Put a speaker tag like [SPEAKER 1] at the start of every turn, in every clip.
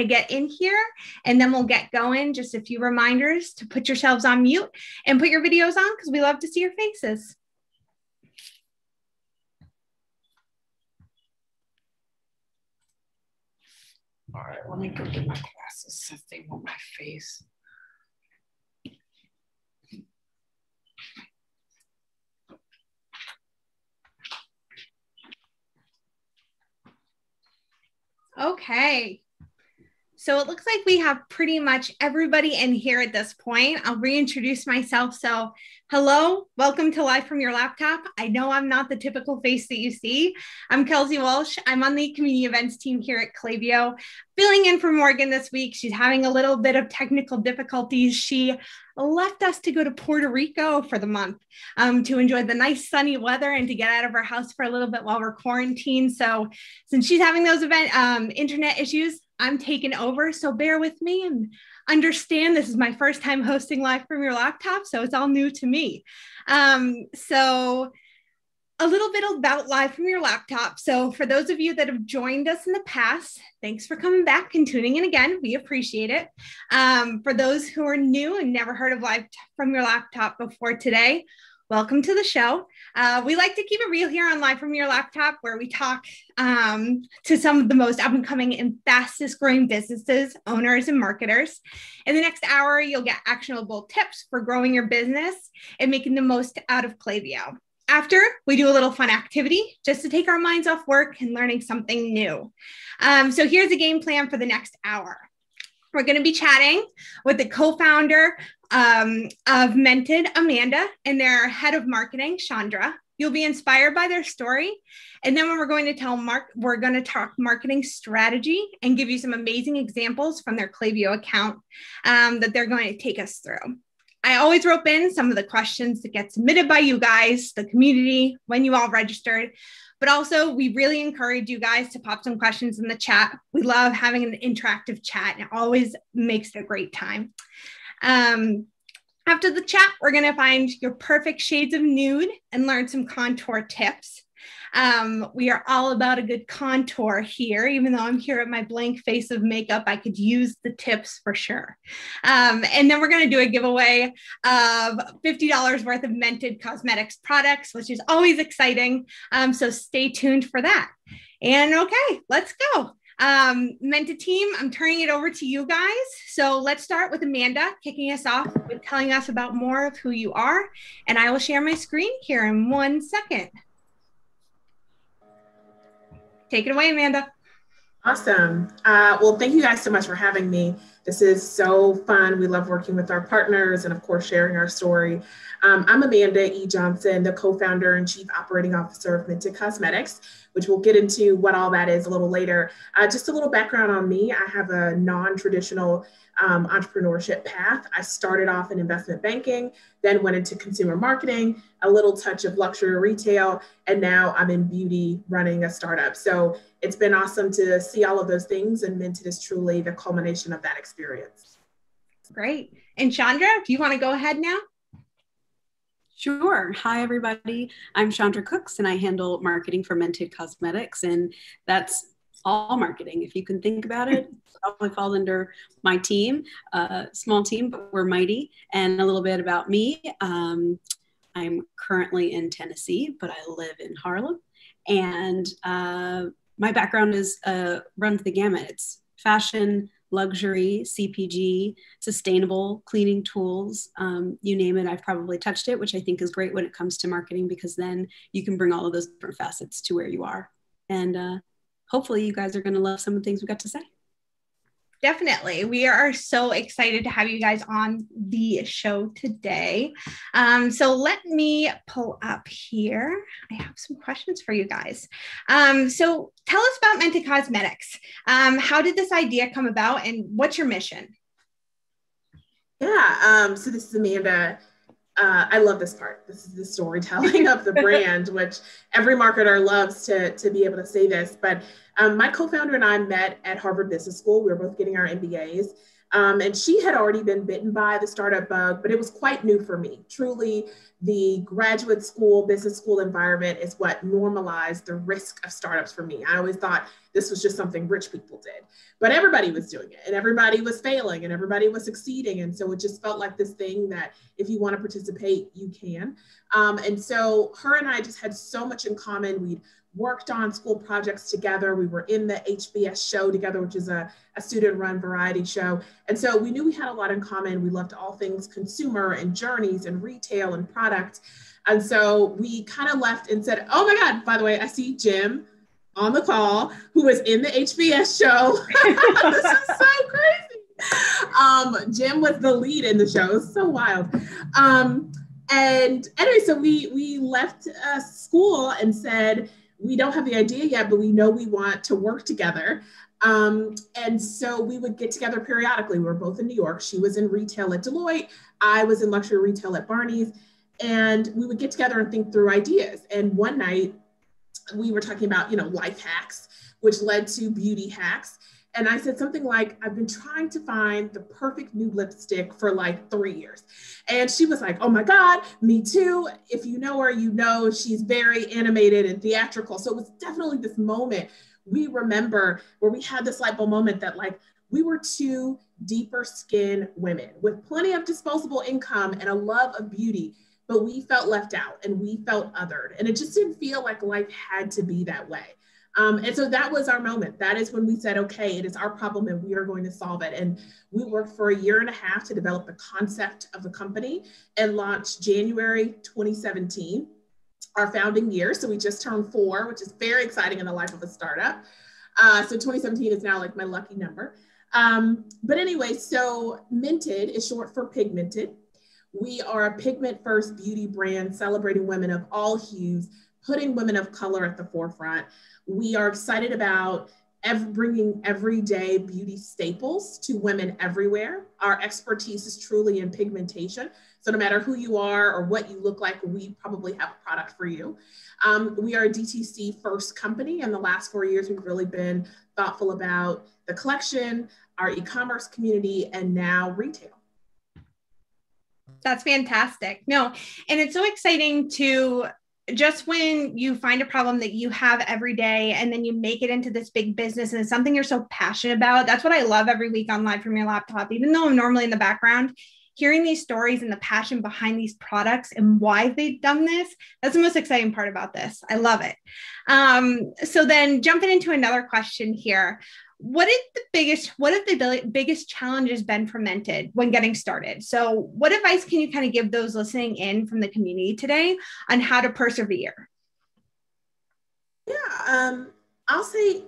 [SPEAKER 1] of get in here and then we'll get going. Just a few reminders to put yourselves on mute and put your videos on because we love to see your faces.
[SPEAKER 2] All right, let me go get my glasses since they want my face.
[SPEAKER 1] Okay. So it looks like we have pretty much everybody in here at this point. I'll reintroduce myself. So, hello, welcome to Live from Your Laptop. I know I'm not the typical face that you see. I'm Kelsey Walsh. I'm on the community events team here at Klaviyo, filling in for Morgan this week. She's having a little bit of technical difficulties. She left us to go to Puerto Rico for the month um, to enjoy the nice sunny weather and to get out of our house for a little bit while we're quarantined. So, since she's having those event um, internet issues, I'm taking over. So bear with me and understand this is my first time hosting live from your laptop. So it's all new to me. Um, so a little bit about live from your laptop. So for those of you that have joined us in the past, thanks for coming back and tuning in again. We appreciate it. Um, for those who are new and never heard of live from your laptop before today, welcome to the show. Uh, we like to keep it real here on Live from Your Laptop, where we talk um, to some of the most up and coming and fastest growing businesses, owners, and marketers. In the next hour, you'll get actionable tips for growing your business and making the most out of Klaviyo. After, we do a little fun activity just to take our minds off work and learning something new. Um, so here's a game plan for the next hour. We're going to be chatting with the co founder um, of Mented, Amanda, and their head of marketing, Chandra. You'll be inspired by their story. And then when we're going to tell Mark, we're going to talk marketing strategy and give you some amazing examples from their Klaviyo account um, that they're going to take us through. I always rope in some of the questions that get submitted by you guys, the community, when you all registered. But also, we really encourage you guys to pop some questions in the chat. We love having an interactive chat, and it always makes a great time. Um, after the chat, we're going to find your perfect shades of nude and learn some contour tips. Um, we are all about a good contour here. Even though I'm here at my blank face of makeup, I could use the tips for sure. Um, and then we're going to do a giveaway of $50 worth of Mented Cosmetics products, which is always exciting. Um, so stay tuned for that. And okay, let's go. Um, Mented team, I'm turning it over to you guys. So let's start with Amanda kicking us off with telling us about more of who you are. And I will share my screen here in one second. Take it away, Amanda.
[SPEAKER 3] Awesome. Uh, well, thank you guys so much for having me. This is so fun. We love working with our partners and, of course, sharing our story. Um, I'm Amanda E. Johnson, the co founder and chief operating officer of Mented Cosmetics, which we'll get into what all that is a little later. Uh, just a little background on me I have a non traditional um, entrepreneurship path. I started off in investment banking, then went into consumer marketing, a little touch of luxury retail, and now I'm in beauty running a startup. So it's been awesome to see all of those things, and Mented is truly the culmination of that experience.
[SPEAKER 1] Great. And Chandra, do you want to go ahead now.
[SPEAKER 4] Sure. Hi, everybody. I'm Chandra Cooks, and I handle marketing for Mented Cosmetics, and that's all marketing. If you can think about it, probably falls under my team, uh, small team, but we're mighty. And a little bit about me. Um, I'm currently in Tennessee, but I live in Harlem. And uh, my background is uh, runs the gamut. It's fashion, luxury, CPG, sustainable cleaning tools, um, you name it, I've probably touched it, which I think is great when it comes to marketing because then you can bring all of those different facets to where you are. And uh, hopefully you guys are going to love some of the things we got to say.
[SPEAKER 1] Definitely. We are so excited to have you guys on the show today. Um, so let me pull up here. I have some questions for you guys. Um, so tell us about Mented Cosmetics. Um, how did this idea come about and what's your mission?
[SPEAKER 3] Yeah, um, so this is Amanda uh, I love this part. This is the storytelling of the brand, which every marketer loves to, to be able to say this. But um, my co founder and I met at Harvard Business School. We were both getting our MBAs. Um, and she had already been bitten by the startup bug, but it was quite new for me. Truly, the graduate school, business school environment is what normalized the risk of startups for me. I always thought this was just something rich people did, but everybody was doing it and everybody was failing and everybody was succeeding. And so it just felt like this thing that if you want to participate, you can. Um, and so her and I just had so much in common. We'd worked on school projects together. We were in the HBS show together, which is a, a student run variety show. And so we knew we had a lot in common. We loved all things consumer and journeys and retail and product. And so we kind of left and said, oh my God, by the way, I see Jim on the call who was in the HBS show. this is so crazy. Um, Jim was the lead in the show. It's so wild. Um, and anyway, so we we left uh, school and said, we don't have the idea yet, but we know we want to work together. Um, and so we would get together periodically. We were both in New York. She was in retail at Deloitte. I was in luxury retail at Barney's. And we would get together and think through ideas. And one night we were talking about, you know, life hacks, which led to beauty hacks. And I said something like, I've been trying to find the perfect new lipstick for like three years. And she was like, Oh my God, me too. If you know her, you know she's very animated and theatrical. So it was definitely this moment we remember where we had this light bulb moment that, like, we were two deeper skin women with plenty of disposable income and a love of beauty, but we felt left out and we felt othered. And it just didn't feel like life had to be that way. Um, and so that was our moment. That is when we said, okay, it is our problem and we are going to solve it. And we worked for a year and a half to develop the concept of the company and launched January 2017, our founding year. So we just turned four, which is very exciting in the life of a startup. Uh, so 2017 is now like my lucky number. Um, but anyway, so Mented is short for pigmented. We are a pigment first beauty brand celebrating women of all hues, putting women of color at the forefront. We are excited about bringing everyday beauty staples to women everywhere. Our expertise is truly in pigmentation. So no matter who you are or what you look like, we probably have a product for you. Um, we are a DTC first company. In the last four years, we've really been thoughtful about the collection, our e-commerce community, and now retail.
[SPEAKER 1] That's fantastic. No, and it's so exciting to just when you find a problem that you have every day and then you make it into this big business and it's something you're so passionate about that's what i love every week on live from your laptop even though i'm normally in the background hearing these stories and the passion behind these products and why they've done this that's the most exciting part about this. I love it. Um, so then jumping into another question here what is the biggest what have the biggest challenges been for Mented when getting started? So what advice can you kind of give those listening in from the community today on how to persevere?
[SPEAKER 3] Yeah um, i'll say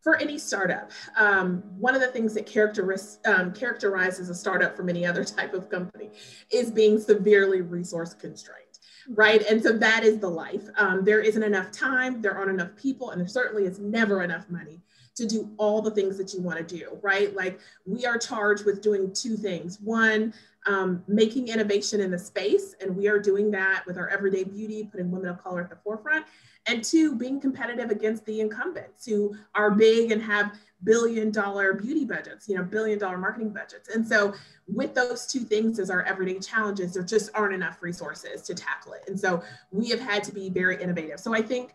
[SPEAKER 3] for any startup um, one of the things that characteris- um, characterizes a startup from any other type of company is being severely resource constrained right? And so that is the life. Um, there isn't enough time there aren't enough people and there certainly is never enough money to do all the things that you want to do, right? Like we are charged with doing two things. One, um, making innovation in the space, and we are doing that with our everyday beauty, putting women of color at the forefront. And two, being competitive against the incumbents who are big and have billion dollar beauty budgets, you know, billion dollar marketing budgets. And so, with those two things as our everyday challenges, there just aren't enough resources to tackle it. And so, we have had to be very innovative. So, I think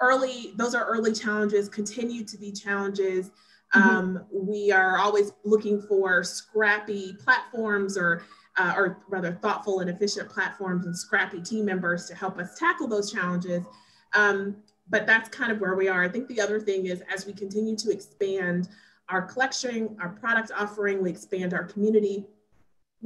[SPEAKER 3] early, those are early challenges, continue to be challenges. Mm-hmm. Um, we are always looking for scrappy platforms or, uh, or rather thoughtful and efficient platforms and scrappy team members to help us tackle those challenges. Um, but that's kind of where we are. I think the other thing is as we continue to expand our collection, our product offering, we expand our community,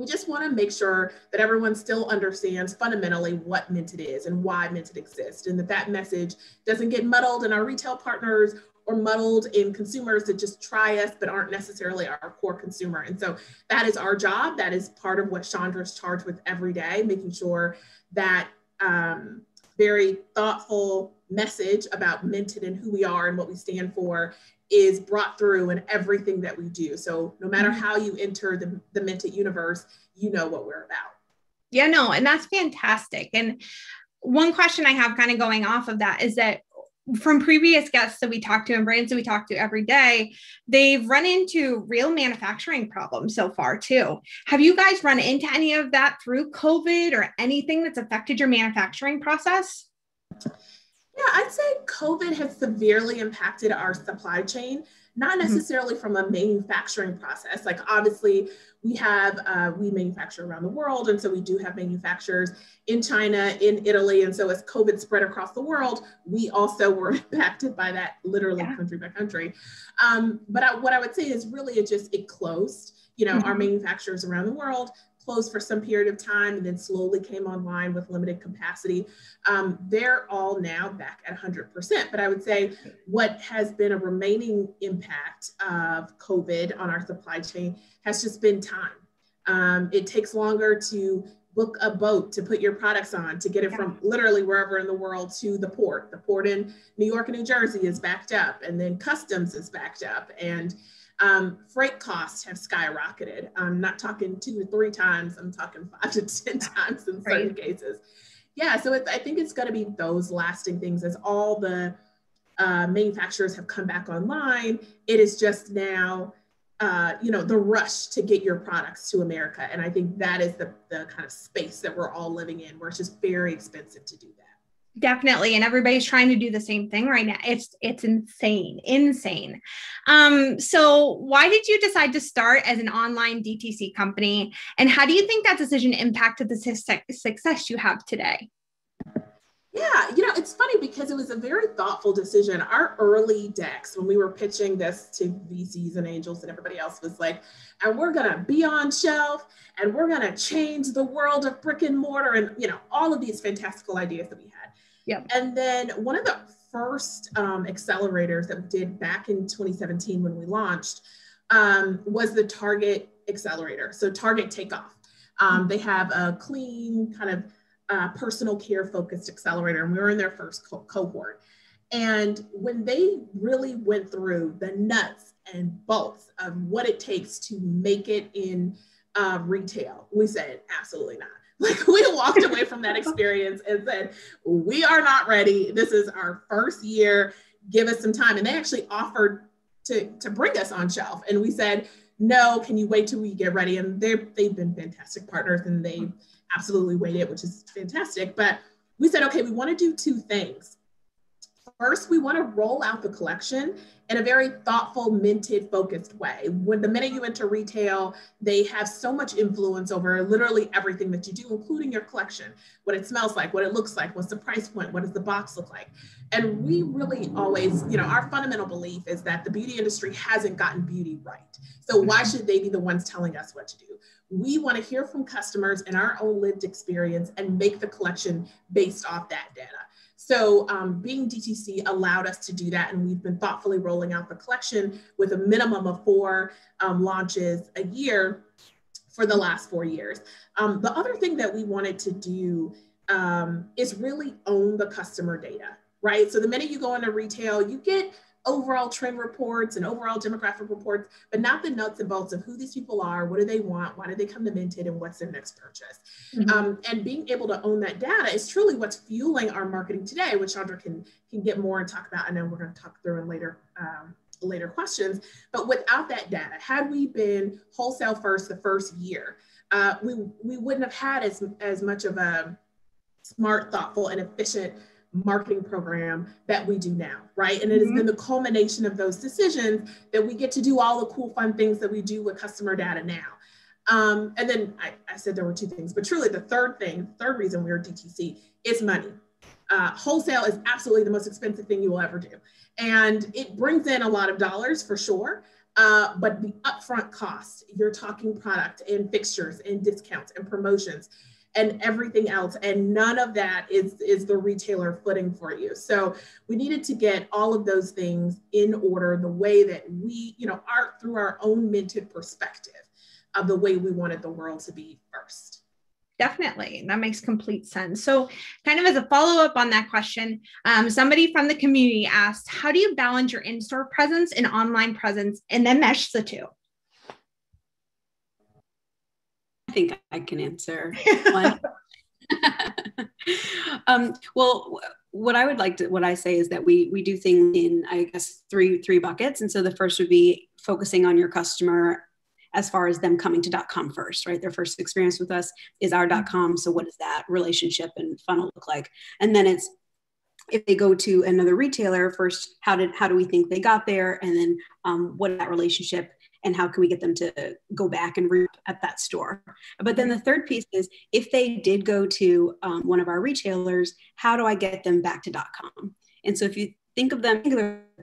[SPEAKER 3] we just want to make sure that everyone still understands fundamentally what Mented is and why Mented exists, and that that message doesn't get muddled in our retail partners or muddled in consumers that just try us but aren't necessarily our core consumer. And so that is our job. That is part of what Chandra's charged with every day, making sure that um, very thoughtful message about Mented and who we are and what we stand for is brought through in everything that we do. So no matter how you enter the, the Mented universe, you know what we're about.
[SPEAKER 1] Yeah, no, and that's fantastic. And one question I have kind of going off of that is that from previous guests that we talked to and brands that we talk to every day, they've run into real manufacturing problems so far too. Have you guys run into any of that through COVID or anything that's affected your manufacturing process?
[SPEAKER 3] Yeah, I'd say COVID has severely impacted our supply chain, not mm-hmm. necessarily mm-hmm. from a manufacturing process. Like obviously, we have uh, we manufacture around the world, and so we do have manufacturers in China, in Italy, and so as COVID spread across the world, we also were impacted by that, literally yeah. country by country. Um, but I, what I would say is really it just it closed. You know, mm-hmm. our manufacturers around the world closed for some period of time and then slowly came online with limited capacity. Um, they're all now back at 100%. But I would say what has been a remaining impact of COVID on our supply chain has just been time. Um, it takes longer to book a boat to put your products on to get it from literally wherever in the world to the port. The port in New York and New Jersey is backed up, and then customs is backed up, and um, freight costs have skyrocketed. I'm not talking two to three times, I'm talking five to 10 times in certain right. cases. Yeah, so I think it's going to be those lasting things as all the uh, manufacturers have come back online. It is just now uh, you know, the rush to get your products to America. And I think that is the, the kind of space that we're all living in where it's just very expensive to do that.
[SPEAKER 1] Definitely. And everybody's trying to do the same thing right now. It's it's insane, insane. Um, so why did you decide to start as an online DTC company? And how do you think that decision impacted the success you have today?
[SPEAKER 3] Yeah, you know, it's funny because it was a very thoughtful decision. Our early decks, when we were pitching this to VCs and angels and everybody else, was like, and we're going to be on shelf and we're going to change the world of brick and mortar and, you know, all of these fantastical ideas that we had.
[SPEAKER 1] Yeah.
[SPEAKER 3] And then one of the first um, accelerators that we did back in 2017 when we launched um, was the Target Accelerator. So Target Takeoff. Um, they have a clean kind of uh, personal care focused accelerator, and we were in their first co- cohort. And when they really went through the nuts and bolts of what it takes to make it in uh, retail, we said, absolutely not. Like we walked away from that experience and said, we are not ready. This is our first year. Give us some time. And they actually offered to, to bring us on shelf. And we said, no, can you wait till we get ready? And they're, they've been fantastic partners and they absolutely waited, which is fantastic. But we said, okay, we want to do two things. First, we want to roll out the collection in a very thoughtful, Mented, focused way. When the minute you enter retail, they have so much influence over literally everything that you do, including your collection, what it smells like, what it looks like, what's the price point, what does the box look like. And we really always, you know, our fundamental belief is that the beauty industry hasn't gotten beauty right. So why mm-hmm. should they be the ones telling us what to do? We want to hear from customers and our own lived experience and make the collection based off that data. So um, being DTC allowed us to do that, and we've been thoughtfully rolling out the collection with a minimum of four um, launches a year for the last four years. Um, the other thing that we wanted to do um, is really own the customer data, right? So the minute you go into retail, you get overall trend reports and overall demographic reports, but not the nuts and bolts of who these people are, what do they want, why did they come to Mented, and what's their next purchase. Mm-hmm. Um, and being able to own that data is truly what's fueling our marketing today, which Chandra can can get more and talk about. I know we're going to talk through in later. Um, later questions but without that data had we been wholesale first the first year uh, we we wouldn't have had as as much of a smart thoughtful and efficient marketing program that we do now, right? And it mm-hmm. has been the culmination of those decisions that we get to do all the cool, fun things that we do with customer data now. Um, and then I, I, said there were two things, but truly the third thing, third reason we're DTC is money. Uh, wholesale is absolutely the most expensive thing you will ever do. And it brings in a lot of dollars for sure. Uh, but the upfront cost, you're talking product and fixtures and discounts and promotions and everything else and none of that is is the retailer footing for you so we needed to get all of those things in order the way that we you know our through our own Mented perspective of the way we wanted the world to be first
[SPEAKER 1] Definitely. That makes complete sense. So, kind of as a follow up on that question, um, somebody from the community asked, How do you balance your in store presence and online presence and then mesh the two?
[SPEAKER 4] I think I can answer one. um, well, what I would like to what I say is that we we do things in I guess three three buckets. And so the first would be focusing on your customer as far as them coming to .com first, right? Their first experience with us is our dot .com. So what does that relationship and funnel look like? And then it's if they go to another retailer first, how did how do we think they got there? And then um, what that relationship and how can we get them to go back and re at that store? But then the third piece is if they did go to um, one of our retailers how do i get them back to com? And so if you think of them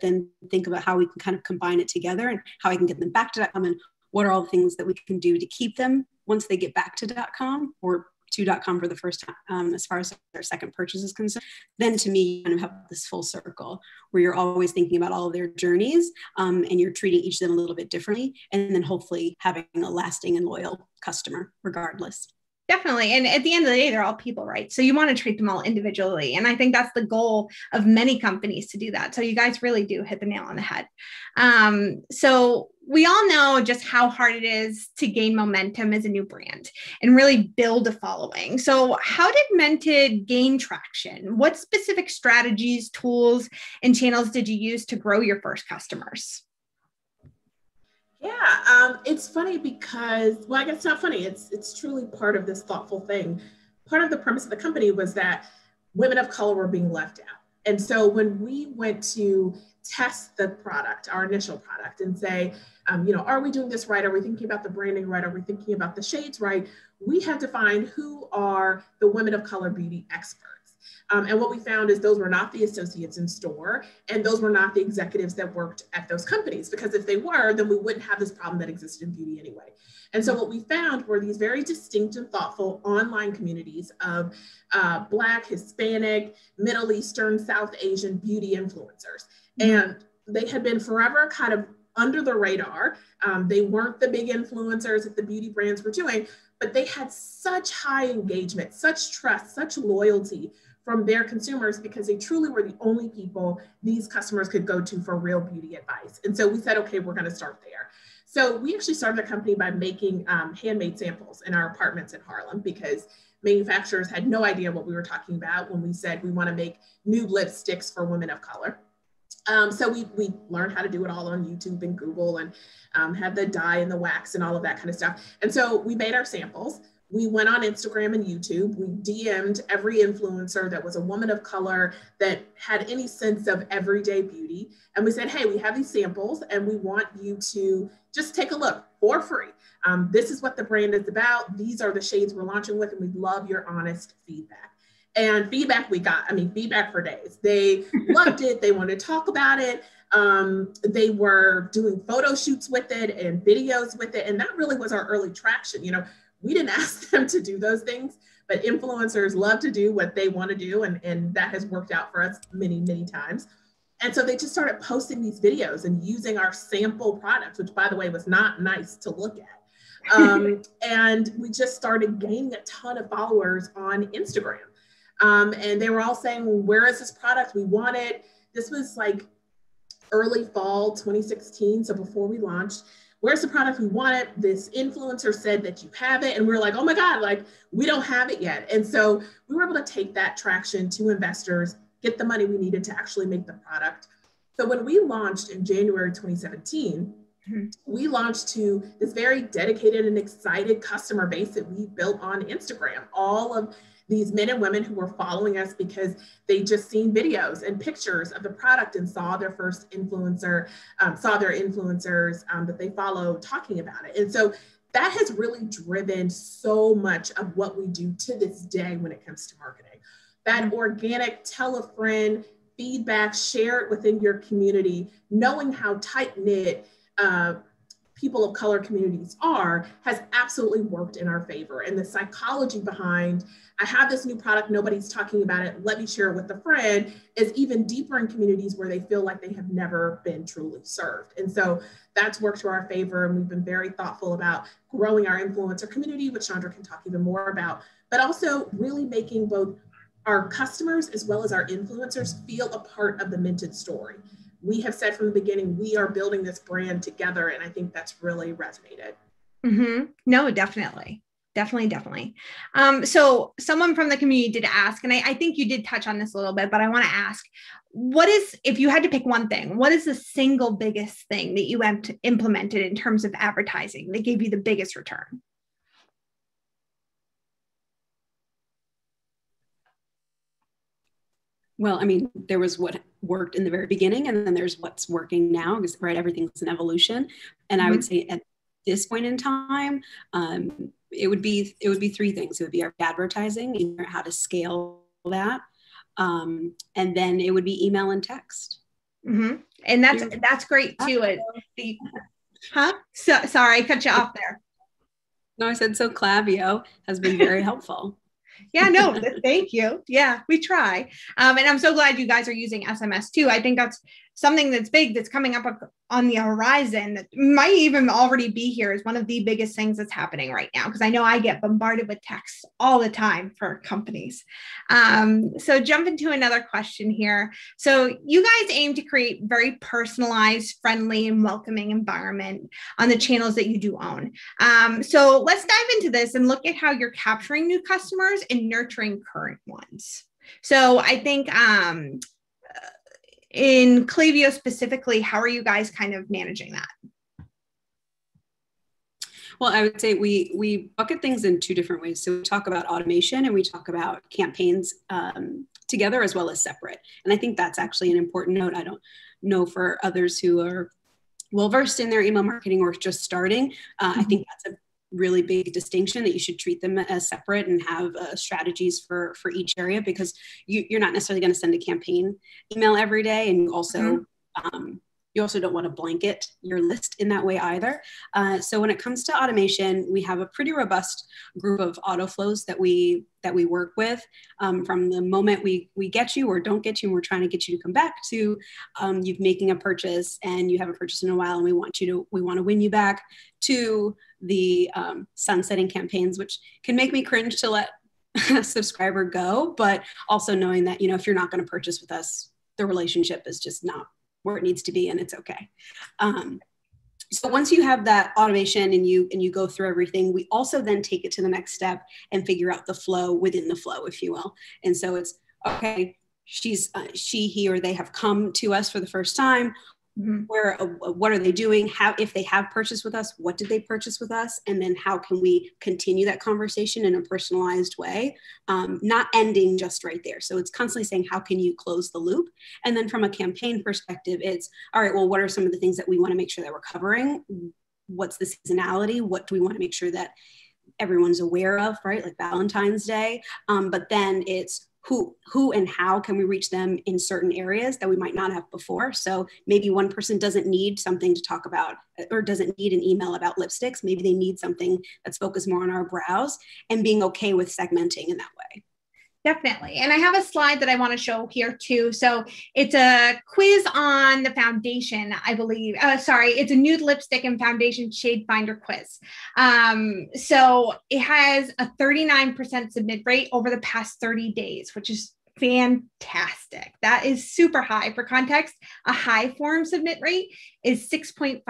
[SPEAKER 4] then think about how we can kind of combine it together and how i can get them back to com and what are all the things that we can do to keep them once they get back to com or to.com for the first time um, as far as their second purchase is concerned then to me you kind of have this full circle where you're always thinking about all of their journeys um, and you're treating each of them a little bit differently and then hopefully having a lasting and loyal customer regardless
[SPEAKER 1] Definitely. And at the end of the day, they're all people, right? So you want to treat them all individually. And I think that's the goal of many companies to do that. So you guys really do hit the nail on the head. Um, so we all know just how hard it is to gain momentum as a new brand and really build a following. So, how did Mented gain traction? What specific strategies, tools, and channels did you use to grow your first customers?
[SPEAKER 3] Yeah, um, it's funny because well, I guess it's not funny. It's it's truly part of this thoughtful thing. Part of the premise of the company was that women of color were being left out, and so when we went to test the product, our initial product, and say, um, you know, are we doing this right? Are we thinking about the branding right? Are we thinking about the shades right? We had to find who are the women of color beauty experts. Um, and what we found is those were not the associates in store, and those were not the executives that worked at those companies. Because if they were, then we wouldn't have this problem that existed in beauty anyway. And so what we found were these very distinct and thoughtful online communities of uh, Black, Hispanic, Middle Eastern, South Asian beauty influencers. And they had been forever kind of under the radar. Um, they weren't the big influencers that the beauty brands were doing, but they had such high engagement, such trust, such loyalty from their consumers because they truly were the only people these customers could go to for real beauty advice. And so we said, okay, we're going to start there. So we actually started the company by making um, handmade samples in our apartments in Harlem because manufacturers had no idea what we were talking about when we said we want to make nude lipsticks for women of color. Um, so we, we learned how to do it all on YouTube and Google and um, had the dye and the wax and all of that kind of stuff. And so we made our samples we went on Instagram and YouTube. We DM'd every influencer that was a woman of color that had any sense of everyday beauty. And we said, hey, we have these samples and we want you to just take a look for free. Um, this is what the brand is about. These are the shades we're launching with, and we love your honest feedback. And feedback we got, I mean, feedback for days. They loved it. They wanted to talk about it. Um, they were doing photo shoots with it and videos with it. And that really was our early traction. You know, we didn't ask them to do those things, but influencers love to do what they want to do. And, and that has worked out for us many, many times. And so they just started posting these videos and using our sample products, which by the way was not nice to look at. Um, and we just started gaining a ton of followers on Instagram. Um, and they were all saying, well, where is this product? We want it. This was like early fall 2016. So before we launched, where's the product we wanted? This influencer said that you have it. And we are like, oh my God, like we don't have it yet. And so we were able to take that traction to investors, get the money we needed to actually make the product. So when we launched in January 2017, mm-hmm. we launched to this very dedicated and excited customer base that we built on Instagram. All of these men and women who were following us because they just seen videos and pictures of the product and saw their first influencer, um, saw their influencers um, that they follow talking about it. And so that has really driven so much of what we do to this day when it comes to marketing. That organic, tell a friend, feedback, share it within your community, knowing how tight knit uh, people of color communities are has absolutely worked in our favor. And the psychology behind, I have this new product, nobody's talking about it, let me share it with a friend, is even deeper in communities where they feel like they have never been truly served. And so that's worked to our favor. And we've been very thoughtful about growing our influencer community, which Chandra can talk even more about, but also really making both our customers as well as our influencers feel a part of the Mented story we have said from the beginning we are building this brand together and i think that's really resonated
[SPEAKER 1] mm-hmm. no definitely definitely, definitely. Um, so someone from the community did ask, and I, I think you did touch on this a little bit, but I want to ask, what is, if you had to pick one thing, what is the single biggest thing that you have implemented in terms of advertising that gave you the biggest return?
[SPEAKER 4] Well, I mean, there was what worked in the very beginning, and then there's what's working now, because right, everything's an evolution. And mm-hmm. I would mm-hmm. say at this point in time, um, it would be it would be three things. It would be our advertising, how to scale that, um, and then it would be email and text.
[SPEAKER 1] Mm-hmm. And that's that's great too. It, the, huh? So, sorry, I cut you off there.
[SPEAKER 4] No, I said so. Klaviyo has been very helpful
[SPEAKER 1] yeah, no, thank you. Yeah, we try. Um, and I'm so glad you guys are using SMS too. I think that's something that's big that's coming up on the horizon that might even already be here is one of the biggest things that's happening right now because i know i get bombarded with texts all the time for companies. Um, so jump into another question here. So you guys aim to create very personalized friendly and welcoming environment on the channels that you do own. Um, so let's dive into this and look at how you're capturing new customers and nurturing current ones. So I think um, in Klaviyo specifically, how are you guys kind of managing that?
[SPEAKER 4] Well, I would say we we bucket things in two different ways. So we talk about automation and we talk about campaigns um, together as well as separate. And I think that's actually an important note. I don't know for others who are well versed in their email marketing or just starting. Uh, mm-hmm. I think that's a really big distinction that you should treat them as separate and have uh, strategies for for each area because you, are not necessarily going to send a campaign email every day and you also mm-hmm. um, you also don't want to blanket your list in that way either. Uh, so when it comes to automation, we have a pretty robust group of auto flows that we that we work with um, from the moment we we get you or don't get you and we're trying to get you to come back to um, you making a purchase and you haven't purchased in a while and we want you to we want to win you back to the um, sunsetting campaigns, which can make me cringe to let a subscriber go, but also knowing that you know if you're not going to purchase with us, the relationship is just not where it needs to be and it's okay. Um, so once you have that automation and you and you go through everything we also then take it to the next step and figure out the flow within the flow if you will. And so it's okay she's uh, she he or they have come to us for the first time mm-hmm. where uh, what are they doing? How if they have purchased with us what did they purchase with us? And then how can we continue that conversation in a personalized way? Um, not ending just right there. So it's constantly saying how can you close the loop? And then from a campaign perspective it's all right well what are some of the things that we want to make sure that we're covering? What's the seasonality? What do we want to make sure that everyone's aware of right? Like valentine's day. Um, but then it's who who and how can we reach them in certain areas that we might not have before? So maybe one person doesn't need something to talk about or doesn't need an email about lipsticks. Maybe they need something that's focused more on our brows and being okay with segmenting in that way
[SPEAKER 1] Definitely. And I have a slide that I want to show here too. So it's a quiz on the foundation, I believe. Uh, sorry, it's a nude lipstick and foundation shade finder quiz. Um, so it has a 39% submit rate over the past 30 days, which is fantastic. That is super high. For context, a high form submit rate is 6.5%.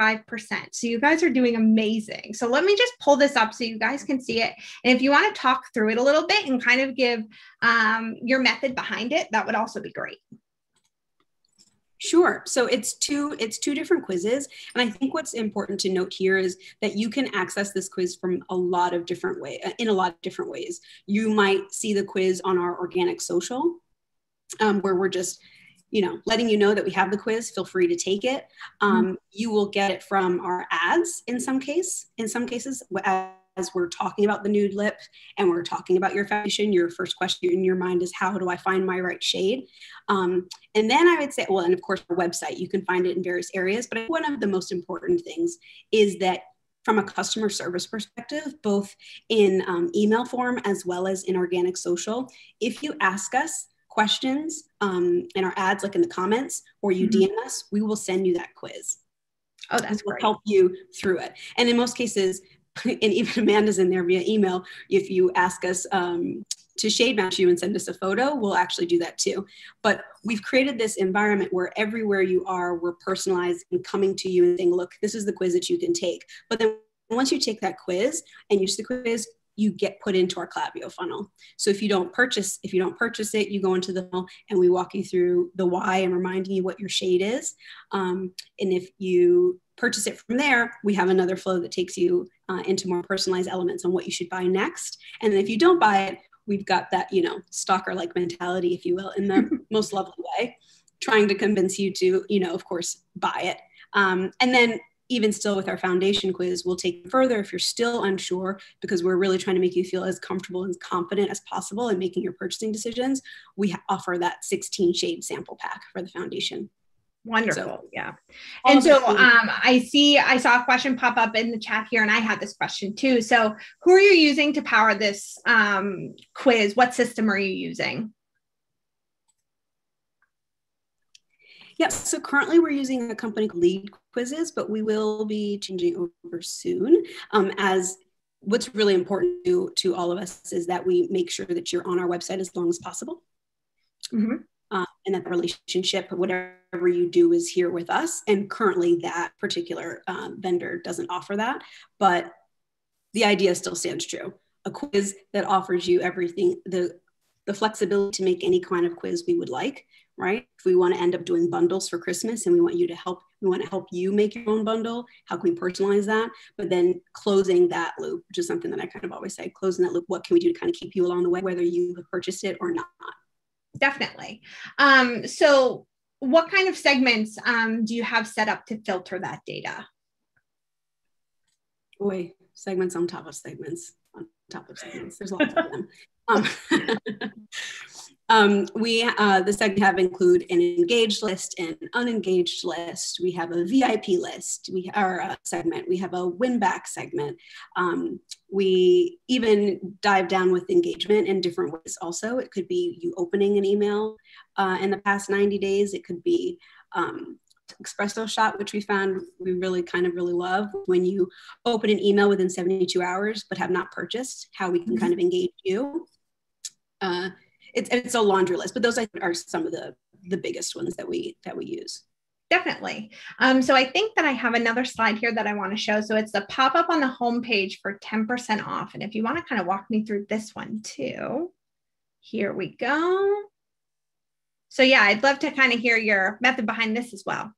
[SPEAKER 1] So you guys are doing amazing. So let me just pull this up so you guys can see it. And if you want to talk through it a little bit and kind of give um, your method behind it, that would also be great.
[SPEAKER 4] Sure. So it's two it's two different quizzes and I think what's important to note here is that you can access this quiz from a lot of different way uh, in a lot of different ways. You might see the quiz on our organic social um, where we're just you know letting you know that we have the quiz feel free to take it um, mm-hmm. you will get it from our ads in some case in some cases as we're talking about the nude lip and we're talking about your foundation, your first question in your mind is how do I find my right shade? Um, and then I would say, well, and of course, our website, you can find it in various areas. But one of the most important things is that from a customer service perspective, both in um, email form as well as in organic social, if you ask us questions um, in our ads, like in the comments, or you mm-hmm. DM us, we will send you that quiz.
[SPEAKER 1] Oh, that's
[SPEAKER 4] will help you through it. And in most cases, and even Amanda's in there via email. If you ask us um, to shade match you and send us a photo, we'll actually do that too. But we've created this environment where everywhere you are, we're personalized and coming to you and saying, look, this is the quiz that you can take. But then once you take that quiz and use the quiz, you get put into our Klaviyo funnel. So if you don't purchase, if you don't purchase it, you go into the funnel and we walk you through the why and reminding you what your shade is. Um, and if you purchase it from there, we have another flow that takes you uh, into more personalized elements on what you should buy next. And then if you don't buy it, we've got that, you know, stalker like mentality, if you will, in the most lovely way, trying to convince you to, you know, of course, buy it. Um, and then even still with our foundation quiz, we'll take further if you're still unsure, because we're really trying to make you feel as comfortable and confident as possible in making your purchasing decisions. We offer that 16 shade sample pack for the foundation.
[SPEAKER 1] Wonderful. So, yeah. And so um, I see, I saw a question pop up in the chat here, and I had this question too. So, who are you using to power this um, quiz? What system are you using?
[SPEAKER 4] Yes, yeah, so currently we're using a company called Lead Quizzes, but we will be changing over soon. Um, as what's really important to, to all of us is that we make sure that you're on our website as long as possible. Mm-hmm. Uh, and that the relationship, whatever you do, is here with us. And currently, that particular um, vendor doesn't offer that, but the idea still stands true. A quiz that offers you everything, the the flexibility to make any kind of quiz we would like, right? If we want to end up doing bundles for Christmas and we want you to help, we want to help you make your own bundle, how can we personalize that? But then closing that loop, which is something that I kind of always say, closing that loop, what can we do to kind of keep you along the way, whether you have purchased it or not?
[SPEAKER 1] Definitely. Um, so what kind of segments um, do you have set up to filter that data?
[SPEAKER 4] Boy, segments on top of segments on top of segments. There's lots of them. Um, Um, we, uh, the segment have include an engaged list and an unengaged list. We have a VIP list. We our uh, segment. We have a win back segment. Um, we even dive down with engagement in different ways. Also, it could be you opening an email uh, in the past 90 days. It could be um, espresso shot, which we found we really kind of really love when you open an email within 72 hours but have not purchased, how we can mm-hmm. kind of engage you. Uh, it's it's a laundry list, but those are some of the the biggest ones that we that we use.
[SPEAKER 1] Definitely. Um, so I think that I have another slide here that I want to show. So it's the pop up on the home page for 10% off. And if you want to kind of walk me through this one too, here we go. So yeah, I'd love to kind of hear your method behind this as well.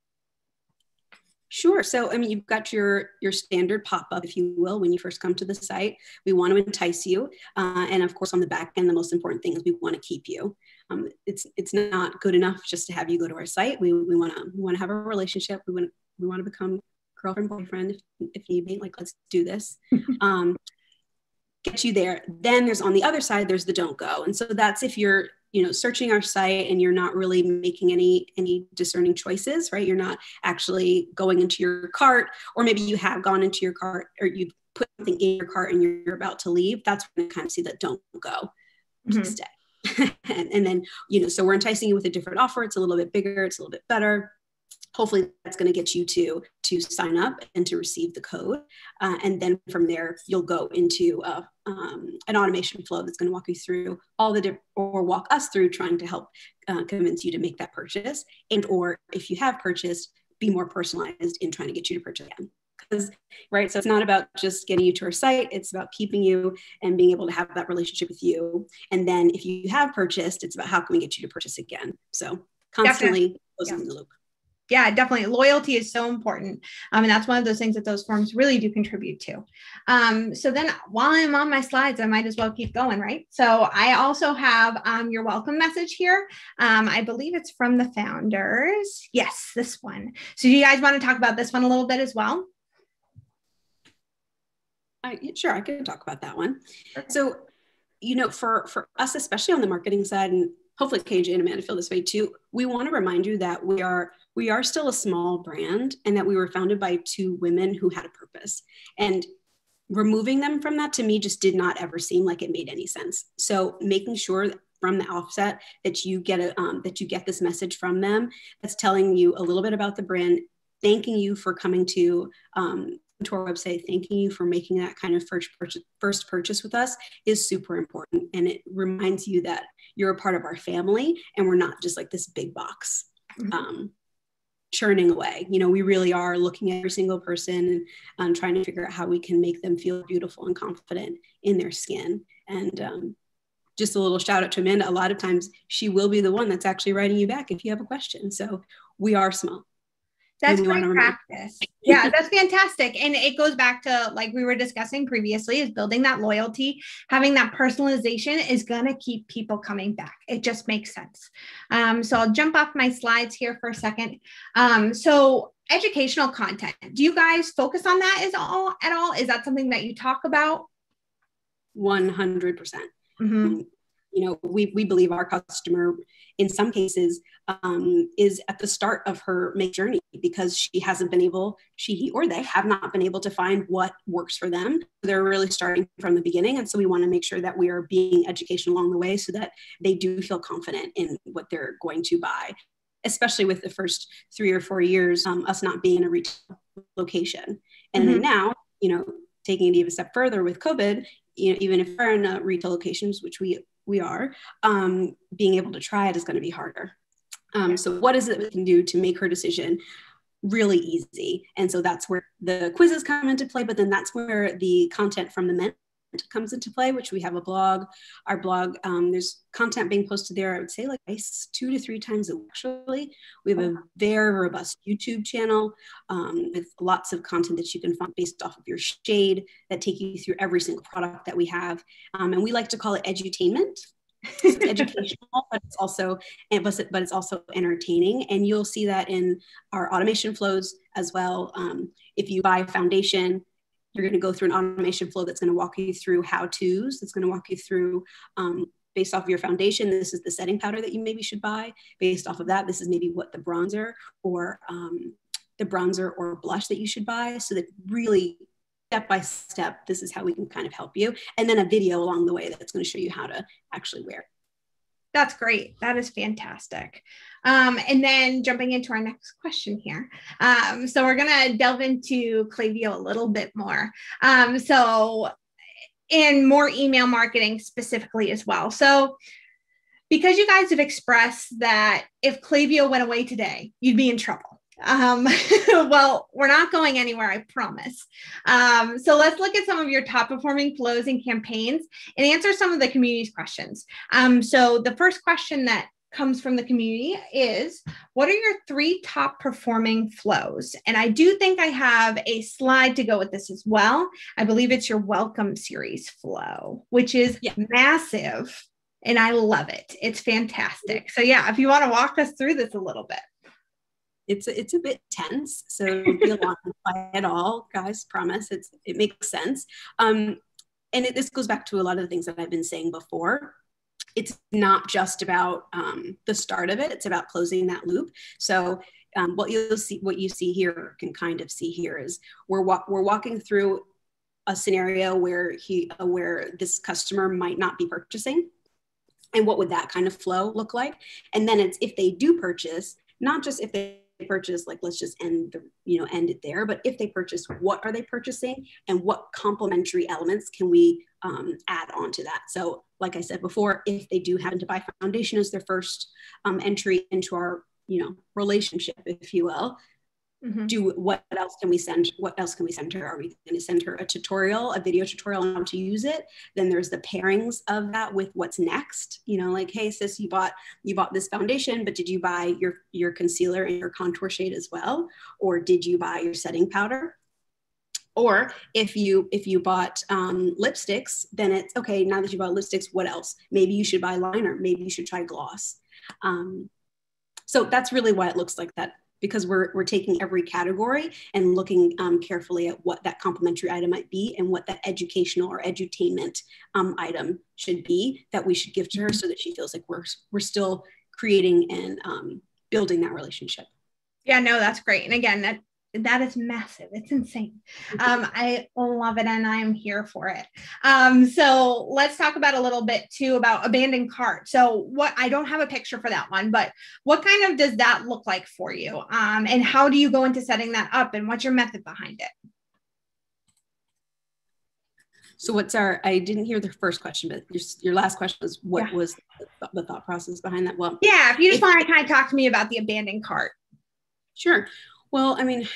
[SPEAKER 4] Sure. So, I mean, you've got your your standard pop up, if you will, when you first come to the site. We want to entice you, uh, and of course, on the back end, the most important thing is we want to keep you. Um, it's it's not good enough just to have you go to our site. We we want to we want to have a relationship. We want we want to become girlfriend boyfriend if if need be. Like, let's do this. um, get you there. Then there's on the other side, there's the don't go, and so that's if you're you know searching our site and you're not really making any any discerning choices right? You're not actually going into your cart or maybe you have gone into your cart or you've put something in your cart and you're about to leave that's when I kind of see that don't go mm-hmm. stay. And, and then you know so we're enticing you with a different offer. It's a little bit bigger it's a little bit better. Hopefully that's going to get you to to sign up and to receive the code. Uh, and then from there you'll go into a, um, an automation flow that's going to walk you through all the di- or walk us through trying to help uh, convince you to make that purchase and or if you have purchased be more personalized in trying to get you to purchase again. Because right so it's not about just getting you to our site it's about keeping you and being able to have that relationship with you. And then if you have purchased it's about how can we get you to purchase again. So constantly closing yeah. the loop
[SPEAKER 1] yeah, definitely. Loyalty is so important. Um, and that's one of those things that those forms really do contribute to. Um, so then while I'm on my slides, I might as well keep going, right? So I also have um, your welcome message here. Um, I believe it's from the founders. Yes, this one. So do you guys want to talk about this one a little bit as well?
[SPEAKER 4] I, sure, I can talk about that one. So, you know, for for us, especially on the marketing side, and hopefully KJ and Amanda feel this way too. We want to remind you that we are we are still a small brand and that we were founded by two women who had a purpose. And removing them from that to me just did not ever seem like it made any sense. So making sure from the offset that you get a um, that you get this message from them that's telling you a little bit about the brand, thanking you for coming to um, to our website, thanking you for making that kind of first purchase, first purchase with us is super important. And it reminds you that you're a part of our family and we're not just like this big box. Mm-hmm. Um, churning away. You know, we really are looking at every single person and um, trying to figure out how we can make them feel beautiful and confident in their skin. And um, just a little shout out to Amanda. A lot of times she will be the one that's actually writing you back if you have a question. So we are small.
[SPEAKER 1] That's great practice. yeah, that's fantastic. And it goes back to like we were discussing previously is building that loyalty, having that personalization is going to keep people coming back. It just makes sense. Um, so I'll jump off my slides here for a second. Um, so educational content, do you guys focus on that is all at all? Is that something that you talk about?
[SPEAKER 4] 100%. percent mm-hmm you know we, we believe our customer in some cases um, is at the start of her make journey because she hasn't been able she or they have not been able to find what works for them they're really starting from the beginning and so we want to make sure that we are being educational along the way so that they do feel confident in what they're going to buy especially with the first three or four years um, us not being in a retail location and mm-hmm. then now you know taking it even a step further with covid you know, even if we're in uh, retail locations, which we we are, um, being able to try it is going to be harder. Um, so what is it we can do to make her decision really easy? And so that's where the quizzes come into play, but then that's where the content from the men comes into play, which we have a blog. Our blog, um, there's content being posted there, I would say like two to three times a week, actually. We have a very robust YouTube channel um, with lots of content that you can find based off of your shade that take you through every single product that we have. Um, and we like to call it edutainment. it's educational, but it's also but it's also entertaining, and you'll see that in our automation flows as well. Um, if you buy foundation, you're going to go through an automation flow that's going to walk you through how to's, that's going to walk you through um, based off of your foundation. This is the setting powder that you maybe should buy. Based off of that, this is maybe what the bronzer or um, the bronzer or blush that you should buy. So that really step by step, this is how we can kind of help you. And then a video along the way that's going to show you how to actually wear.
[SPEAKER 1] That's great. That is fantastic. Um, and then jumping into our next question here. Um, so we're going to delve into Klaviyo a little bit more. Um, so, in more email marketing specifically as well. So, because you guys have expressed that if Klaviyo went away today, you'd be in trouble. Um, well, we're not going anywhere, I promise. Um, so let's look at some of your top performing flows and campaigns and answer some of the community's questions. Um, so the first question that comes from the community is what are your three top performing flows and i do think i have a slide to go with this as well i believe it's your welcome series flow which is yeah. massive and i love it it's fantastic so yeah if you want to walk us through this a little bit
[SPEAKER 4] it's it's a bit tense, so be by it all, guys. Promise, it's it makes sense. Um, and it, this goes back to a lot of the things that I've been saying before. It's not just about um, the start of it; it's about closing that loop. So um, what you'll see, what you see here, can kind of see here is we're wa- we're walking through a scenario where he uh, where this customer might not be purchasing and what would that kind of flow look like and then it's if they do purchase not just if they purchase like let's just end the you know end it there. But if they purchase what are they purchasing? And what complementary elements can we um, add on to that? So like i said before if they do happen to buy foundation as their first um, entry into our you know relationship if you will Mm-hmm. do what else can we send what else can we send her are we going to send her a tutorial a video tutorial on how to use it? Then there's the pairings of that with what's next you know like hey sis you bought you bought this foundation but did you buy your your concealer and your contour shade as well? Or did you buy your setting powder? Or if you if you bought um, lipsticks then it's okay now that you bought lipsticks what else? Maybe you should buy liner maybe you should try gloss. Um, so that's really why it looks like that because we're, we're taking every category and looking um, carefully at what that complementary item might be and what that educational or edutainment um, item should be that we should give to her so that she feels like we're, we're still creating and um, building that relationship.
[SPEAKER 1] Yeah, no, that's great. And again, that that is massive. It's insane. Um, I love it and I'm here for it. Um, so let's talk about a little bit too about abandoned cart. So what I don't have a picture for that one, but what kind of does that look like for you? Um, and how do you go into setting that up and what's your method behind it?
[SPEAKER 4] So what's our, I didn't hear the first question, but your, your last question was what yeah. was the, the, thought process behind that? Well,
[SPEAKER 1] yeah, if you just want to kind of talk to me about the abandoned cart.
[SPEAKER 4] Sure. Well, I mean,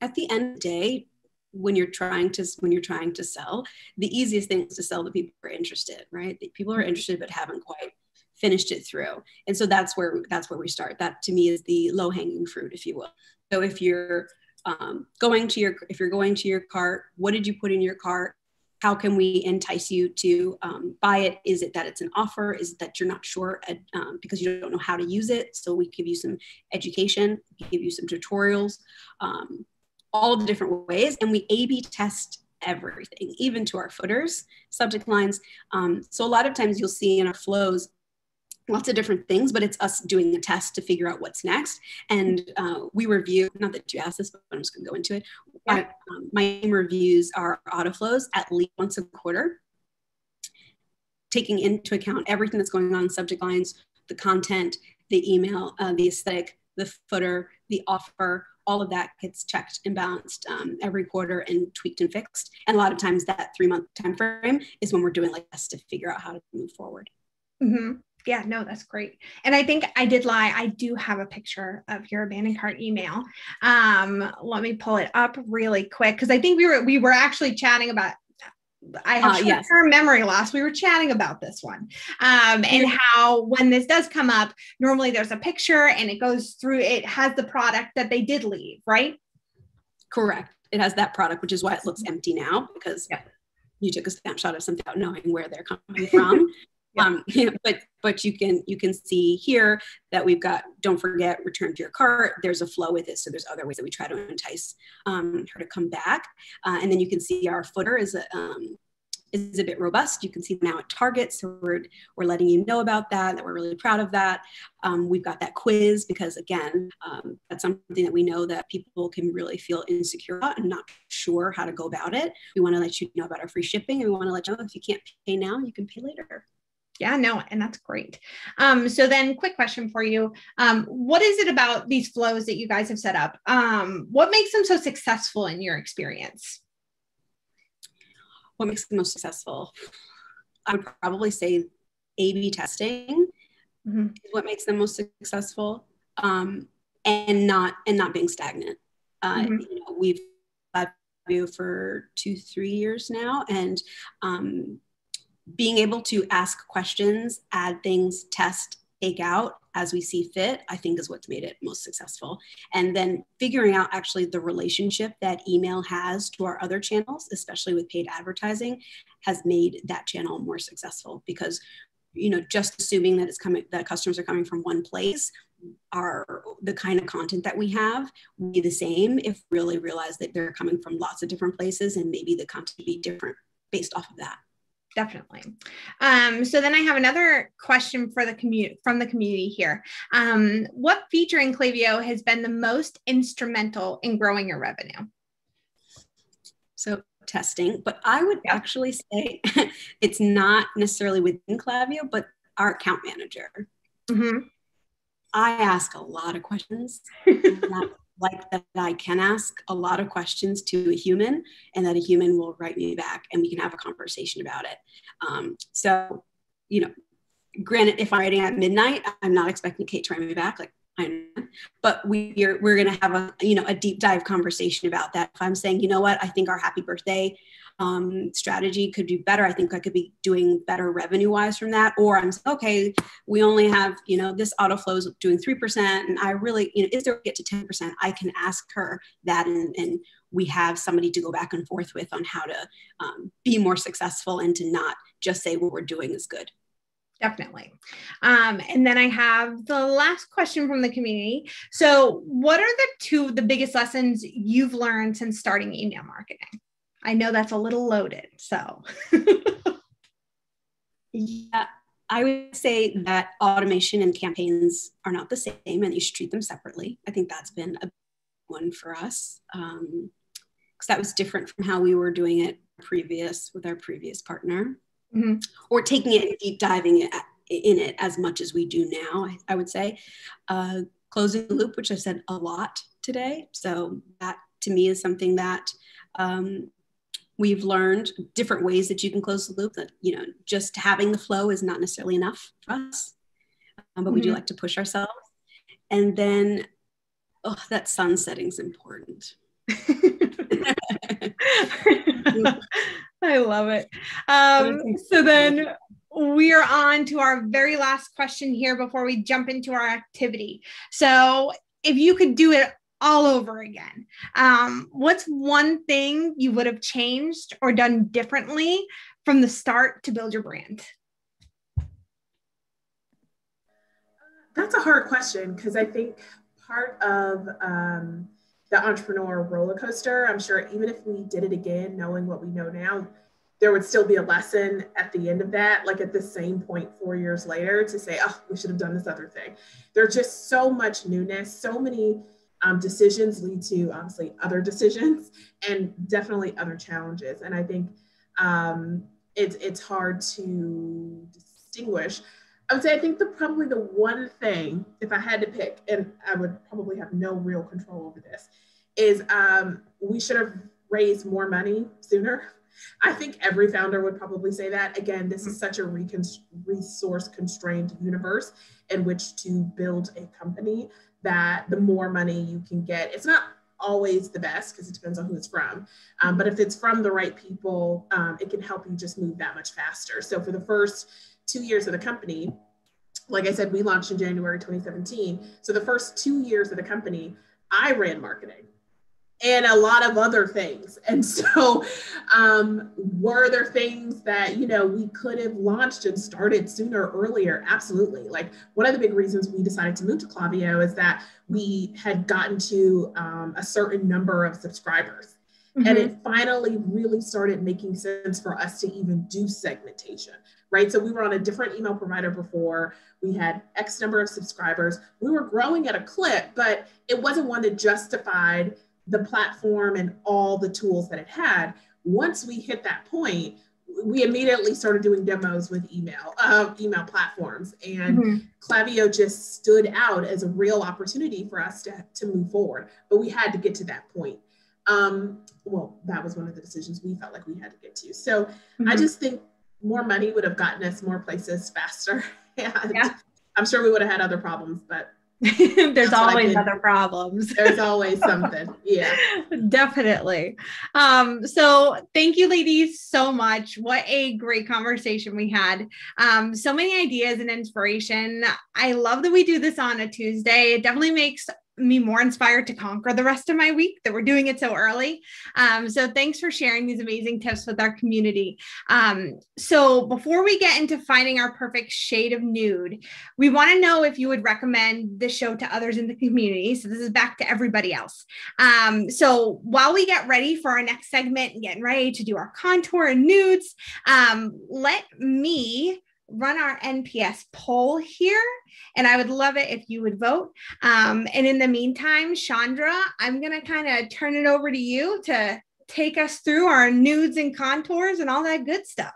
[SPEAKER 4] at the end of the day, when you're trying to when you're trying to sell, the easiest thing is to sell the people are interested, right? People are interested but haven't quite finished it through. And so that's where that's where we start. That to me is the low hanging fruit, if you will. So if you're um, going to your if you're going to your cart, what did you put in your cart? How can we entice you to um, buy it? Is it that it's an offer? Is it that you're not sure at, um, because you don't know how to use it? So we give you some education, give you some tutorials, um, all the different ways, and we A/B test everything, even to our footers, subject lines. Um, so a lot of times you'll see in our flows lots of different things, but it's us doing a test to figure out what's next. And uh, we review, not that you asked this, but I'm just gonna go into it. Yeah. um, my reviews are autoflows at least once a quarter, taking into account everything that's going on subject lines, the content, the email, uh, the aesthetic, the footer, the offer, all of that gets checked and balanced um, every quarter and tweaked and fixed. And a lot of times that three month time frame is when we're doing like this to figure out how to move forward.
[SPEAKER 1] Mm-hmm yeah, no, that's great. And I think I did lie. I do have a picture of your abandoned cart email. Um, let me pull it up really quick because I think we were we were actually chatting about I have uh, short-term yes. memory loss. We were chatting about this one, um, and how when this does come up, normally there's a picture and it goes through. It has the product that they did leave, right?
[SPEAKER 4] Correct. It has that product, which is why it looks empty now because yeah. you took a snapshot of something without knowing where they're coming from. Yeah. Um, but but you can you can see here that we've got don't forget return to your cart. There's a flow with it, so there's other ways that we try to entice um, her to come back. Uh, and then you can see our footer is a, um, is a bit robust. You can see now at Target, so we're we're letting you know about that. That we're really proud of that. Um, we've got that quiz because again, um, that's something that we know that people can really feel insecure about and not sure how to go about it. We want to let you know about our free shipping, and we want to let you know if you can't pay now, you can pay later.
[SPEAKER 1] Yeah, no, and that's great. Um, so then quick question for you. Um, what is it about these flows that you guys have set up? Um, what makes them so successful in your experience?
[SPEAKER 4] What makes them most successful? I would probably say A-B testing mm-hmm. is what makes them most successful. Um, and not and not being stagnant. Uh, mm-hmm. you know, we've had you for two, three years now, and um, being able to ask questions, add things, test, take out as we see fit, I think is what's made it most successful. And then figuring out actually the relationship that email has to our other channels, especially with paid advertising, has made that channel more successful because you know just assuming that it's coming that customers are coming from one place are the kind of content that we have be the same if really realize that they're coming from lots of different places and maybe the content be different based off of that
[SPEAKER 1] definitely. Um, so then I have another question for the community from the community here. Um, what feature in Klaviyo has been the most instrumental in growing your revenue?
[SPEAKER 4] So testing, but I would yeah. actually say it's not necessarily within Klaviyo, but our account manager. Mm-hmm. I ask a lot of questions. like that I can ask a lot of questions to a human and that a human will write me back and we can have a conversation about it. Um, so, you know, granted, if I'm writing at midnight, I'm not expecting Kate to write me back. Like but we're we're gonna have a you know a deep dive conversation about that. If I'm saying, you know what, I think our happy birthday um, strategy could do better. I think I could be doing better revenue wise from that. Or I'm okay, we only have, you know, this auto flow is doing 3%. And I really, you know, is there a get to 10%? I can ask her that and, and we have somebody to go back and forth with on how to um, be more successful and to not just say what we're doing is good.
[SPEAKER 1] Definitely. Um, and then I have the last question from the community. So, what are the two of the biggest lessons you've learned since starting email marketing? I know that's a little loaded. So,
[SPEAKER 4] yeah, I would say that automation and campaigns are not the same and you should treat them separately. I think that's been a one for us because um, that was different from how we were doing it previous with our previous partner mm-hmm. or taking it and deep diving it, in it as much as we do now, I, I would say. Uh, closing the loop, which I said a lot today. So that to me is something that um, we've learned different ways that you can close the loop that you know just having the flow is not necessarily enough for us um, but mm-hmm. we do mm-hmm. like to push ourselves and then oh, that sun setting's important.
[SPEAKER 1] I love it. Um, so then we are on to our very last question here before we jump into our activity. So if you could do it all over again, um, what's one thing you would have changed or done differently from the start to build your brand?
[SPEAKER 3] That's a hard question because I think part of um, the entrepreneur roller coaster, I'm sure even if we did it again, knowing what we know now, there would still be a lesson at the end of that, like at the same point four years later, to say, oh, we should have done this other thing. There's just so much newness, so many um, decisions lead to obviously other decisions and definitely other challenges. And I think um, it's it's hard to distinguish. I would say I think the probably the one thing, if I had to pick, and I would probably have no real control over this, is um, we should have raised more money sooner I think every founder would probably say that. Again, this is such a resource constrained universe in which to build a company that the more money you can get, it's not always the best because it depends on who it's from. Um, but if it's from the right people, um, it can help you just move that much faster. So for the first two years of the company, like I said, we launched in January 2017. So the first two years of the company, I ran marketing and a lot of other things. And so, um, were there things that, you know, we could have launched and started sooner earlier? Absolutely. Like, one of the big reasons we decided to move to Klaviyo is that we had gotten to um, a certain number of subscribers. Mm-hmm. And it finally really started making sense for us to even do segmentation, right? So we were on a different email provider before. We had X number of subscribers. We were growing at a clip, but it wasn't one that justified the platform and all the tools that it had. Once we hit that point, we immediately started doing demos with email, uh, email platforms, and mm-hmm. Klaviyo just stood out as a real opportunity for us to, to move forward. But we had to get to that point. Um, well, that was one of the decisions we felt like we had to get to. So mm-hmm. I just think more money would have gotten us more places faster. and yeah. I'm sure we would have had other problems, but
[SPEAKER 1] there's always other problems.
[SPEAKER 3] there's always something. Yeah.
[SPEAKER 1] Definitely. Um, so thank you, ladies, so much. What a great conversation we had. Um, so many ideas and inspiration. I love that we do this on a Tuesday. It definitely makes me more inspired to conquer the rest of my week that we're doing it so early. Um, so thanks for sharing these amazing tips with our community. Um, so before we get into finding our perfect shade of nude, we want to know if you would recommend this show to others in the community. So this is back to everybody else. Um, so while we get ready for our next segment and getting ready to do our contour and nudes, um, let me run our NPS poll here, and I would love it if you would vote. Um, and in the meantime, Chandra, I'm going to kind of turn it over to you to take us through our nudes and contours and all that good stuff.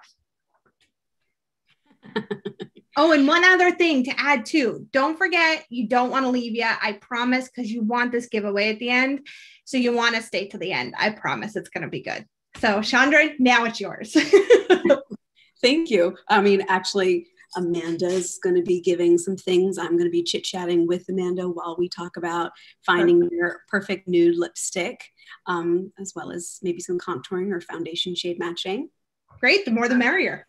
[SPEAKER 1] oh, and one other thing to add too. Don't forget, you don't want to leave yet. I promise, because you want this giveaway at the end. So you want to stay to the end. I promise it's going to be good. So, Chandra, now it's yours.
[SPEAKER 4] Thank you. I mean, actually, Amanda's going to be giving some things. I'm going to be chit chatting with Amanda while we talk about finding perfect. your perfect nude lipstick, um, as well as maybe some contouring or foundation shade matching.
[SPEAKER 1] Great. The more the merrier.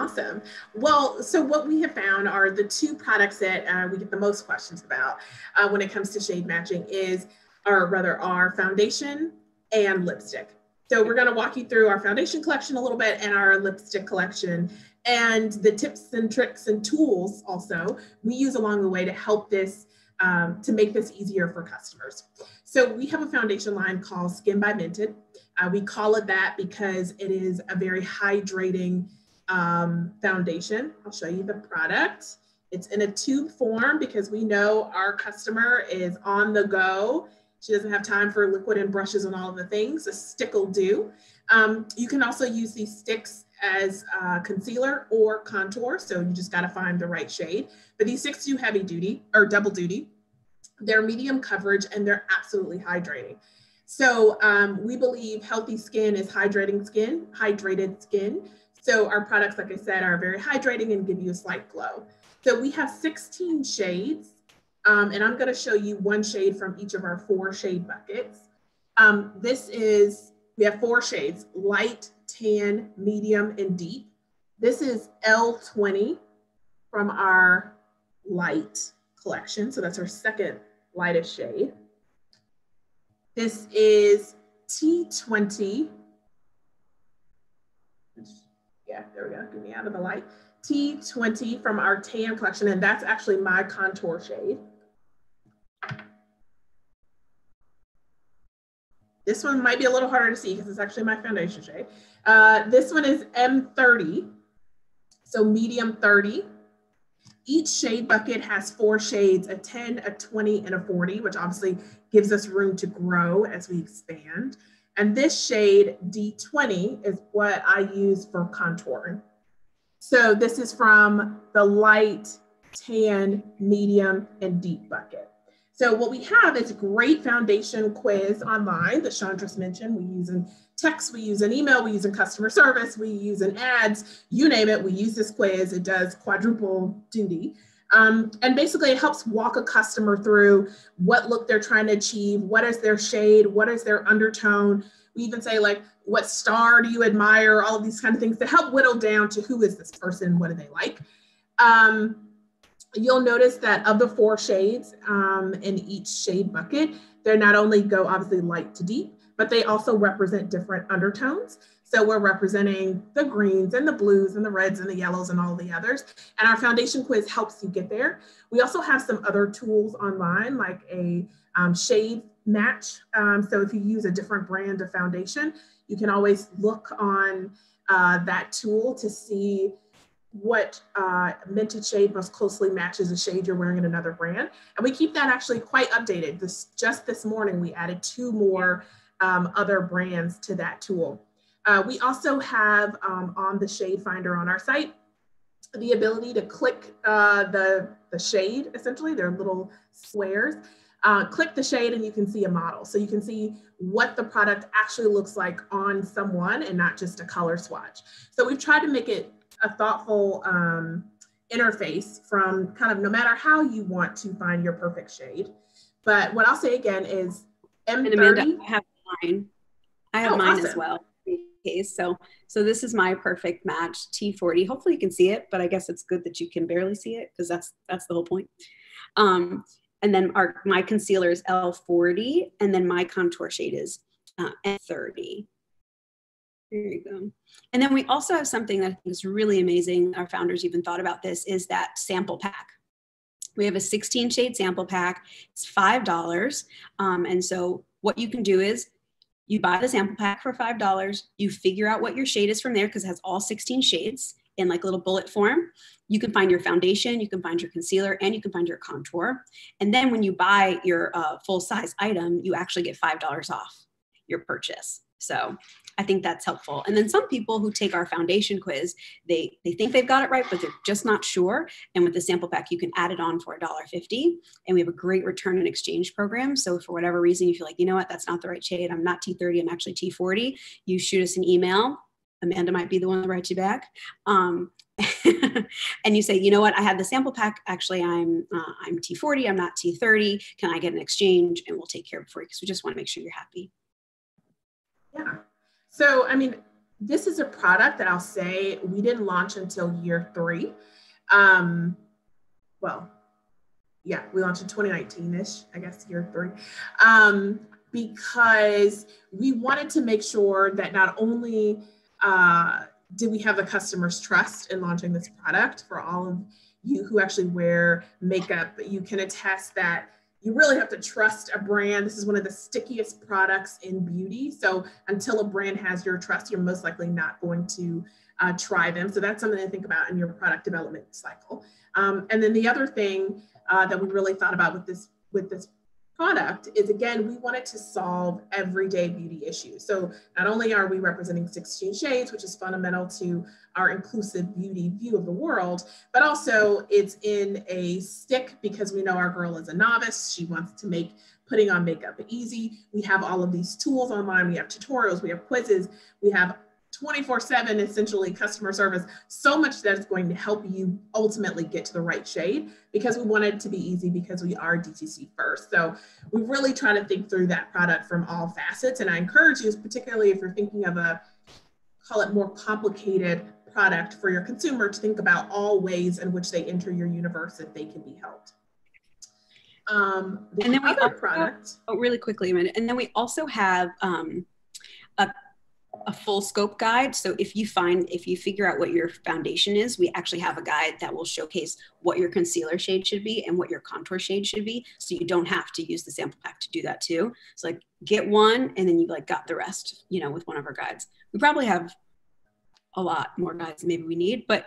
[SPEAKER 3] awesome. Well, so what we have found are the two products that uh, we get the most questions about uh, when it comes to shade matching is, or rather, our foundation and lipstick. So we're going to walk you through our foundation collection a little bit and our lipstick collection and the tips and tricks and tools also we use along the way to help this um, to make this easier for customers. So we have a foundation line called Skin by Mented. Uh, we call it that because it is a very hydrating um, foundation. I'll show you the product. It's in a tube form because we know our customer is on the go she doesn't have time for liquid and brushes and all of the things. A stick will do. Um, you can also use these sticks as uh, concealer or contour. So you just got to find the right shade. But these sticks do heavy duty or double duty. They're medium coverage and they're absolutely hydrating. So um, we believe healthy skin is hydrating skin, hydrated skin. So our products, like I said, are very hydrating and give you a slight glow. So we have 16 shades Um, and I'm gonna show you one shade from each of our four shade buckets. Um, this is, we have four shades, light, tan, medium, and deep. This is L20 from our light collection. So that's our second lightest shade. This is T20. Yeah, there we go, get me out of the light. T20 from our tan collection, and that's actually my contour shade. This one might be a little harder to see because it's actually my foundation shade. Uh, this one is M30, so medium 30. Each shade bucket has four shades, a 10, a 20, and a 40, which obviously gives us room to grow as we expand. And this shade, D20, is what I use for contouring. So this is from the light, tan, medium, and deep bucket. So what we have is a great foundation quiz online that Chandra mentioned. We use in text, we use in email, we use in customer service, we use in ads, you name it, we use this quiz. It does quadruple duty. Um, and basically it helps walk a customer through what look they're trying to achieve, what is their shade, what is their undertone. We even say like, what star do you admire, all of these kind of things to help whittle down to who is this person, what do they like. Um, you'll notice that of the four shades um, in each shade bucket, they not only go obviously light to deep, but they also represent different undertones. So we're representing the greens and the blues and the reds and the yellows and all the others. And our foundation quiz helps you get there. We also have some other tools online like a um, shade match. Um, so if you use a different brand of foundation, you can always look on uh, that tool to see what uh, Mented shade most closely matches the shade you're wearing in another brand. And we keep that actually quite updated. This Just this morning, we added two more um, other brands to that tool. Uh, we also have um, on the shade finder on our site, the ability to click uh, the, the shade, essentially, they're little squares. Uh, click the shade and you can see a model. So you can see what the product actually looks like on someone and not just a color swatch. So we've tried to make it a thoughtful um, interface from kind of no matter how you want to find your perfect shade. But what I'll say again is M30. And Amanda,
[SPEAKER 4] I have mine. I have oh, mine awesome. as well. Case. So, so this is my perfect match T40. Hopefully you can see it, but I guess it's good that you can barely see it because that's that's the whole point. Um, and then our my concealer is L40, and then my contour shade is uh, N30. There you go. And then we also have something that is really amazing. Our founders even thought about this is that sample pack. We have a 16 shade sample pack. It's $5. Um, and so what you can do is you buy the sample pack for $5. You figure out what your shade is from there because it has all 16 shades in like little bullet form. You can find your foundation, you can find your concealer, and you can find your contour. And then when you buy your uh, full size item, you actually get $5 off your purchase. So I think that's helpful. And then some people who take our foundation quiz, they they think they've got it right, but they're just not sure. And with the sample pack, you can add it on for $1.50. And we have a great return and exchange program. So for whatever reason, you feel like, you know what, that's not the right shade. I'm not T30, I'm actually T40. You shoot us an email. Amanda might be the one that writes you back. Um, and you say, you know what, I had the sample pack. Actually, I'm uh, I'm T40. I'm not T30. Can I get an exchange? And we'll take care of it for you because we just want to make sure you're happy.
[SPEAKER 3] Yeah. So, I mean, this is a product that I'll say we didn't launch until year three. Um, well, yeah, we launched in 2019-ish, I guess year three, um, because we wanted to make sure that not only uh, did we have the customer's trust in launching this product for all of you who actually wear makeup, you can attest that you really have to trust a brand. This is one of the stickiest products in beauty. So until a brand has your trust, you're most likely not going to uh, try them. So that's something to think about in your product development cycle. Um, and then the other thing uh, that we really thought about with this with this product is again, we wanted to solve everyday beauty issues. So not only are we representing 16 shades, which is fundamental to our inclusive beauty view of the world, but also it's in a stick because we know our girl is a novice. She wants to make putting on makeup easy. We have all of these tools online. We have tutorials, we have quizzes, we have 24 7 essentially customer service so much that it's going to help you ultimately get to the right shade because we want it to be easy because we are dtc first. So we really try to think through that product from all facets. And i encourage you particularly if you're thinking of a call it more complicated product for your consumer to think about all ways in which they enter your universe if they can be helped. Um, the
[SPEAKER 4] and then we
[SPEAKER 3] other
[SPEAKER 4] also,
[SPEAKER 3] product
[SPEAKER 4] oh, really quickly, a minute. and then we also have um, a a full scope guide. So if you find, if you figure out what your foundation is, we actually have a guide that will showcase what your concealer shade should be and what your contour shade should be. So you don't have to use the sample pack to do that too. So like get one and then you like got the rest, you know, with one of our guides. We probably have a lot more guides maybe we need, but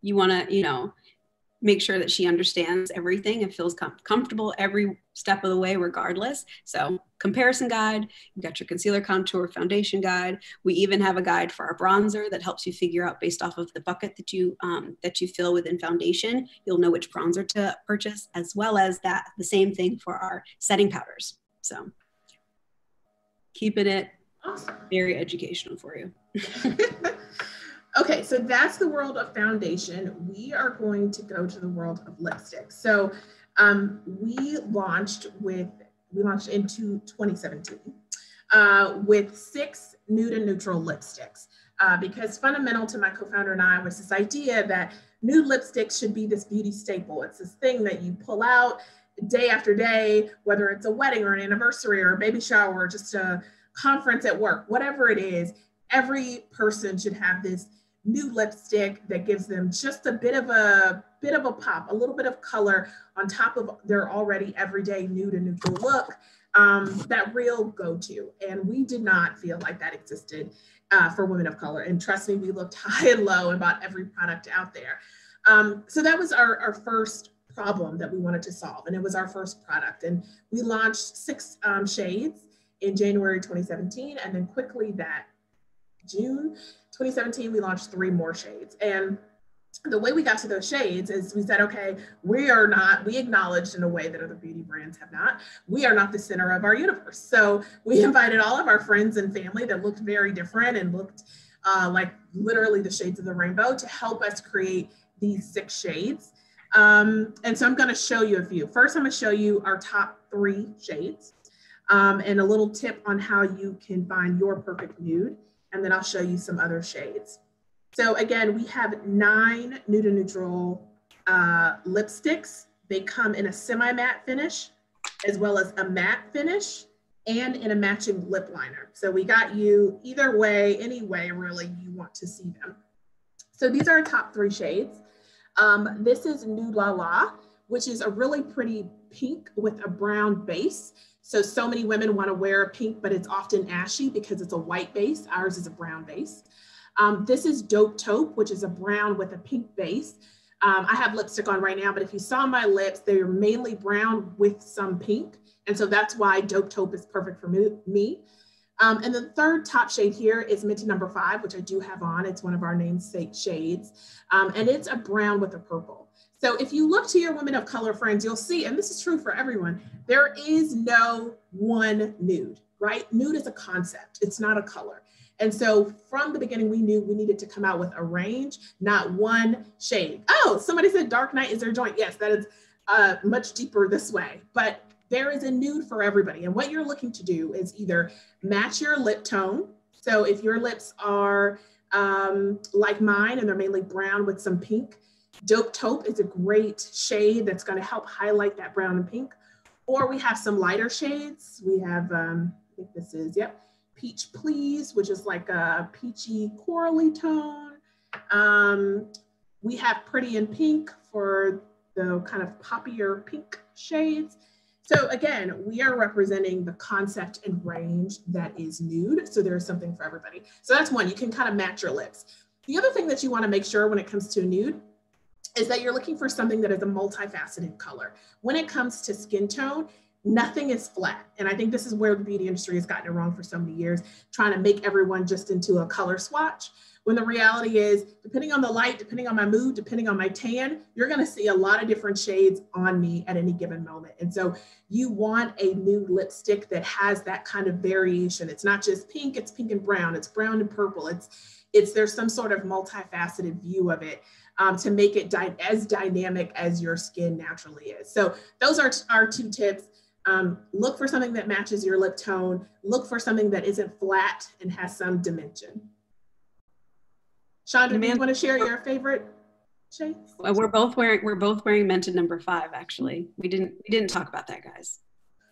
[SPEAKER 4] you want to, you know, make sure that she understands everything and feels com- comfortable every step of the way, regardless. So, comparison guide, you got your concealer contour foundation guide. We even have a guide for our bronzer that helps you figure out based off of the bucket that you um, that you fill within foundation. You'll know which bronzer to purchase, as well as that the same thing for our setting powders. So, keeping it
[SPEAKER 3] awesome.
[SPEAKER 4] very educational for you.
[SPEAKER 3] Okay, so that's the world of foundation. We are going to go to the world of lipstick. So um, we launched with, we launched into 2017 uh, with six nude and neutral lipsticks. Uh, because fundamental to my co-founder and I was this idea that nude lipstick should be this beauty staple. It's this thing that you pull out day after day, whether it's a wedding or an anniversary or a baby shower or just a conference at work, whatever it is, every person should have this new lipstick that gives them just a bit of a bit of a pop, a little bit of color on top of their already everyday nude and neutral look. Um, that real go-to, and we did not feel like that existed uh, for women of color. And trust me, we looked high and low about every product out there. Um, so that was our, our first problem that we wanted to solve, and it was our first product. And we launched six um, shades in January 2017, and then quickly that June 2017, we launched three more shades. And the way we got to those shades is we said, okay, we are not, we acknowledged in a way that other beauty brands have not, we are not the center of our universe. So we invited all of our friends and family that looked very different and looked uh, like literally the shades of the rainbow to help us create these six shades. Um, and so I'm going to show you a few. First, I'm going to show you our top three shades um, and a little tip on how you can find your perfect nude and then I'll show you some other shades. So again, we have nine nude and neutral uh, lipsticks. They come in a semi-matte finish, as well as a matte finish, and in a matching lip liner. So we got you either way, any way really you want to see them. So these are our top three shades. Um, this is Nude La La, which is a really pretty pink with a brown base. So, so many women want to wear a pink, but it's often ashy because it's a white base. Ours is a brown base. Um, this is Dope Taupe, which is a brown with a pink base. Um, I have lipstick on right now, but if you saw my lips, they're mainly brown with some pink. And so that's why Dope Taupe is perfect for me. Um, and the third top shade here is Mented number five, which I do have on. It's one of our namesake shades. Um, and it's a brown with a purple. So if you look to your women of color friends, you'll see, and this is true for everyone, there is no one nude, right? Nude is a concept, it's not a color. And so from the beginning, we knew we needed to come out with a range, not one shade. Oh, somebody said Dark Night is their joint. Yes, that is uh, much deeper this way, but there is a nude for everybody. And what you're looking to do is either match your lip tone. So if your lips are um, like mine and they're mainly brown with some pink, Dope Taupe is a great shade that's going to help highlight that brown and pink. Or we have some lighter shades. We have, um, I think this is, yep, Peach Please, which is like a peachy corally tone. Um, we have Pretty in Pink for the kind of poppier pink shades. So again, we are representing the concept and range that is nude. So there's something for everybody. So that's one, you can kind of match your lips. The other thing that you wanna make sure when it comes to nude is that you're looking for something that is a multifaceted color. When it comes to skin tone, nothing is flat. And I think this is where the beauty industry has gotten it wrong for so many years, trying to make everyone just into a color swatch. When the reality is, depending on the light, depending on my mood, depending on my tan, you're gonna see a lot of different shades on me at any given moment. And so you want a nude lipstick that has that kind of variation. It's not just pink, it's pink and brown, it's brown and purple, it's it's there's some sort of multifaceted view of it um, to make it di- as dynamic as your skin naturally is. So those are our two tips. Um, look for something that matches your lip tone. Look for something that isn't flat and has some dimension. Chandra, do you want to share your favorite shades?
[SPEAKER 4] We're both wearing we're both wearing Mented number five. Actually, we didn't we didn't talk about that, guys.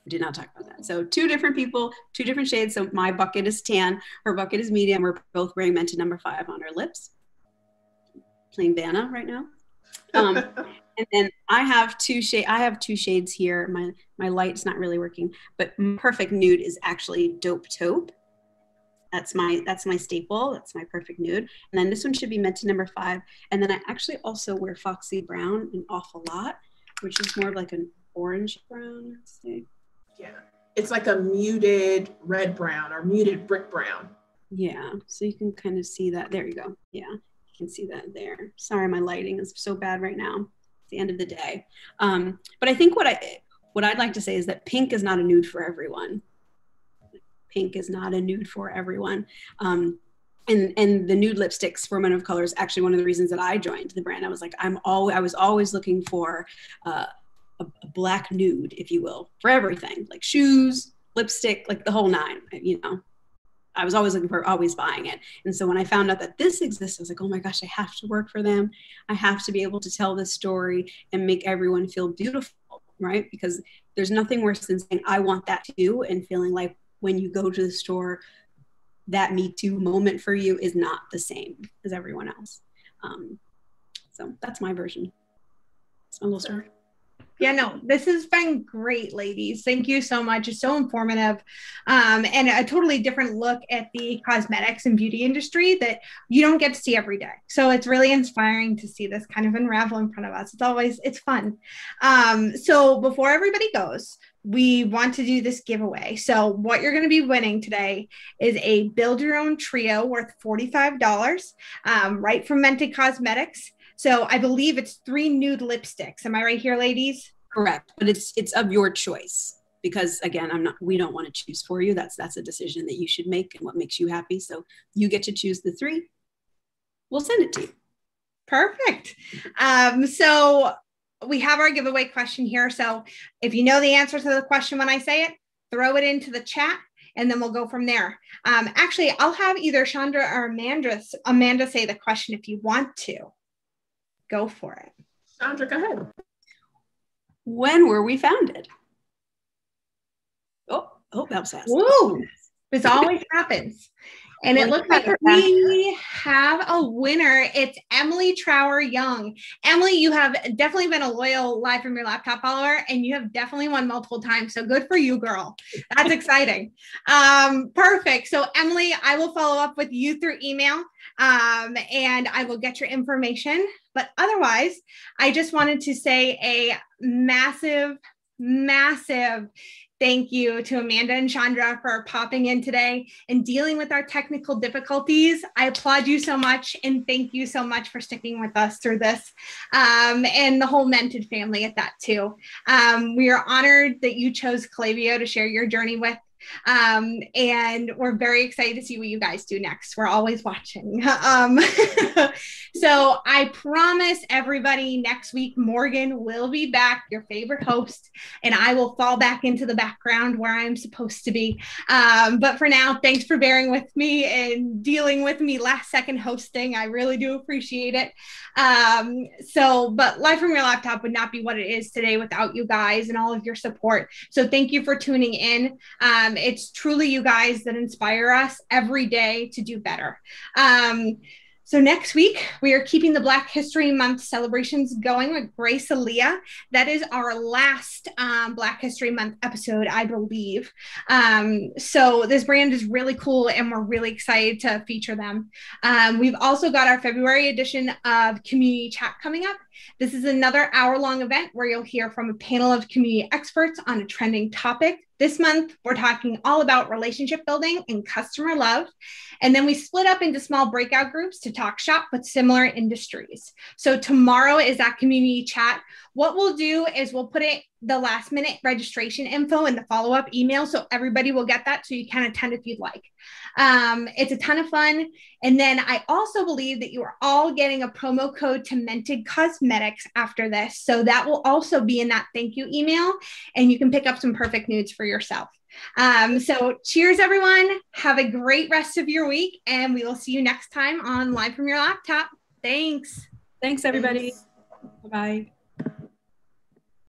[SPEAKER 4] We did not talk about that. So two different people, two different shades. So my bucket is tan, her bucket is medium. We're both wearing Mented number five on our lips. Plain Vanna right now. Um, and then I have two shade. I have two shades here. My my light's not really working, but perfect nude is actually dope taupe. That's my that's my staple. That's my perfect nude. And then this one should be Mented number five. And then I actually also wear Foxy Brown an awful lot, which is more of like an orange brown. Let's see.
[SPEAKER 3] Yeah, it's like a muted red brown or muted brick brown.
[SPEAKER 4] Yeah, so you can kind of see that. There you go. Yeah, can see that there. Sorry, my lighting is so bad right now. It's the end of the day. Um, but I think what I what I'd like to say is that pink is not a nude for everyone pink is not a nude for everyone. Um, and and the nude lipsticks for men of color is actually one of the reasons that I joined the brand. I was like, I'm all I was always looking for uh, a, a, black nude, if you will, for everything, like shoes, lipstick, like the whole nine. You know, I was always looking for, always buying it. And so when I found out that this exists, I was like, oh my gosh, I have to work for them. I have to be able to tell this story and make everyone feel beautiful, right? Because there's nothing worse than saying I want that too and feeling like when you go to the store, that Me Too moment for you is not the same as everyone else. Um, so that's my version. It's my little story.
[SPEAKER 1] Yeah, no, this has been great, ladies. Thank you so much. It's so informative um, and a totally different look at the cosmetics and beauty industry that you don't get to see every day. So it's really inspiring to see this kind of unravel in front of us. It's always, it's fun. Um, so before everybody goes, we want to do this giveaway. So, what you're going to be winning today is a build your own trio worth $45, um, right from Mented Cosmetics. So, I believe it's three nude lipsticks. Am I right here, ladies?
[SPEAKER 4] Correct, but it's it's of your choice because again, I'm not. We don't want to choose for you. That's that's a decision that you should make and what makes you happy. So, you get to choose the three. We'll send it to you.
[SPEAKER 1] Perfect. Um, so we have our giveaway question here. So if you know the answer to the question when I say it, throw it into the chat and then we'll go from there. Um, actually, I'll have either Chandra or Amanda, Amanda say the question if you want to. Go for it.
[SPEAKER 3] Sandra, go ahead.
[SPEAKER 4] When were we founded? Oh, oh, that was fast.
[SPEAKER 1] Woo! This always happens. And it looks like we have a winner. It's Emily Trower Young. Emily, you have definitely been a loyal live from your laptop follower, and you have definitely won multiple times. So good for you, girl. That's exciting. Um, perfect. So, Emily, I will follow up with you through email um, and I will get your information. But otherwise, I just wanted to say a massive, massive Thank you to Amanda and Chandra for popping in today and dealing with our technical difficulties. I applaud you so much and thank you so much for sticking with us through this um, and the whole Mented family at that too. Um, we are honored that you chose Klaviyo to share your journey with. Um, and we're very excited to see what you guys do next. We're always watching. Um, so I promise everybody next week, Morgan will be back, your favorite host, and I will fall back into the background where I'm supposed to be. Um, but for now, thanks for bearing with me and dealing with me last second hosting. I really do appreciate it. Um, so, but live from your laptop would not be what it is today without you guys and all of your support. So thank you for tuning in. Um, it's truly you guys that inspire us every day to do better. Um, so next week we are keeping the Black History Month celebrations going with Grace Eleyae. That is our last um, Black History Month episode, I believe. Um, so this brand is really cool, and we're really excited to feature them. Um, we've also got our February edition of Community Chat coming up. This is another hour-long event where you'll hear from a panel of community experts on a trending topic. This month, we're talking all about relationship building and customer love. And then we split up into small breakout groups to talk shop with similar industries. So tomorrow is that community chat. What we'll do is we'll put it the last minute registration info and the follow up email. So everybody will get that. So you can attend if you'd like. Um, it's a ton of fun. And then I also believe that you are all getting a promo code to Mented Cosmetics after this. So that will also be in that thank you email. And you can pick up some perfect nudes for yourself. Um, so cheers, everyone. Have a great rest of your week. And we will see you next time on Live from Your Laptop. Thanks.
[SPEAKER 4] Thanks, everybody. Bye bye.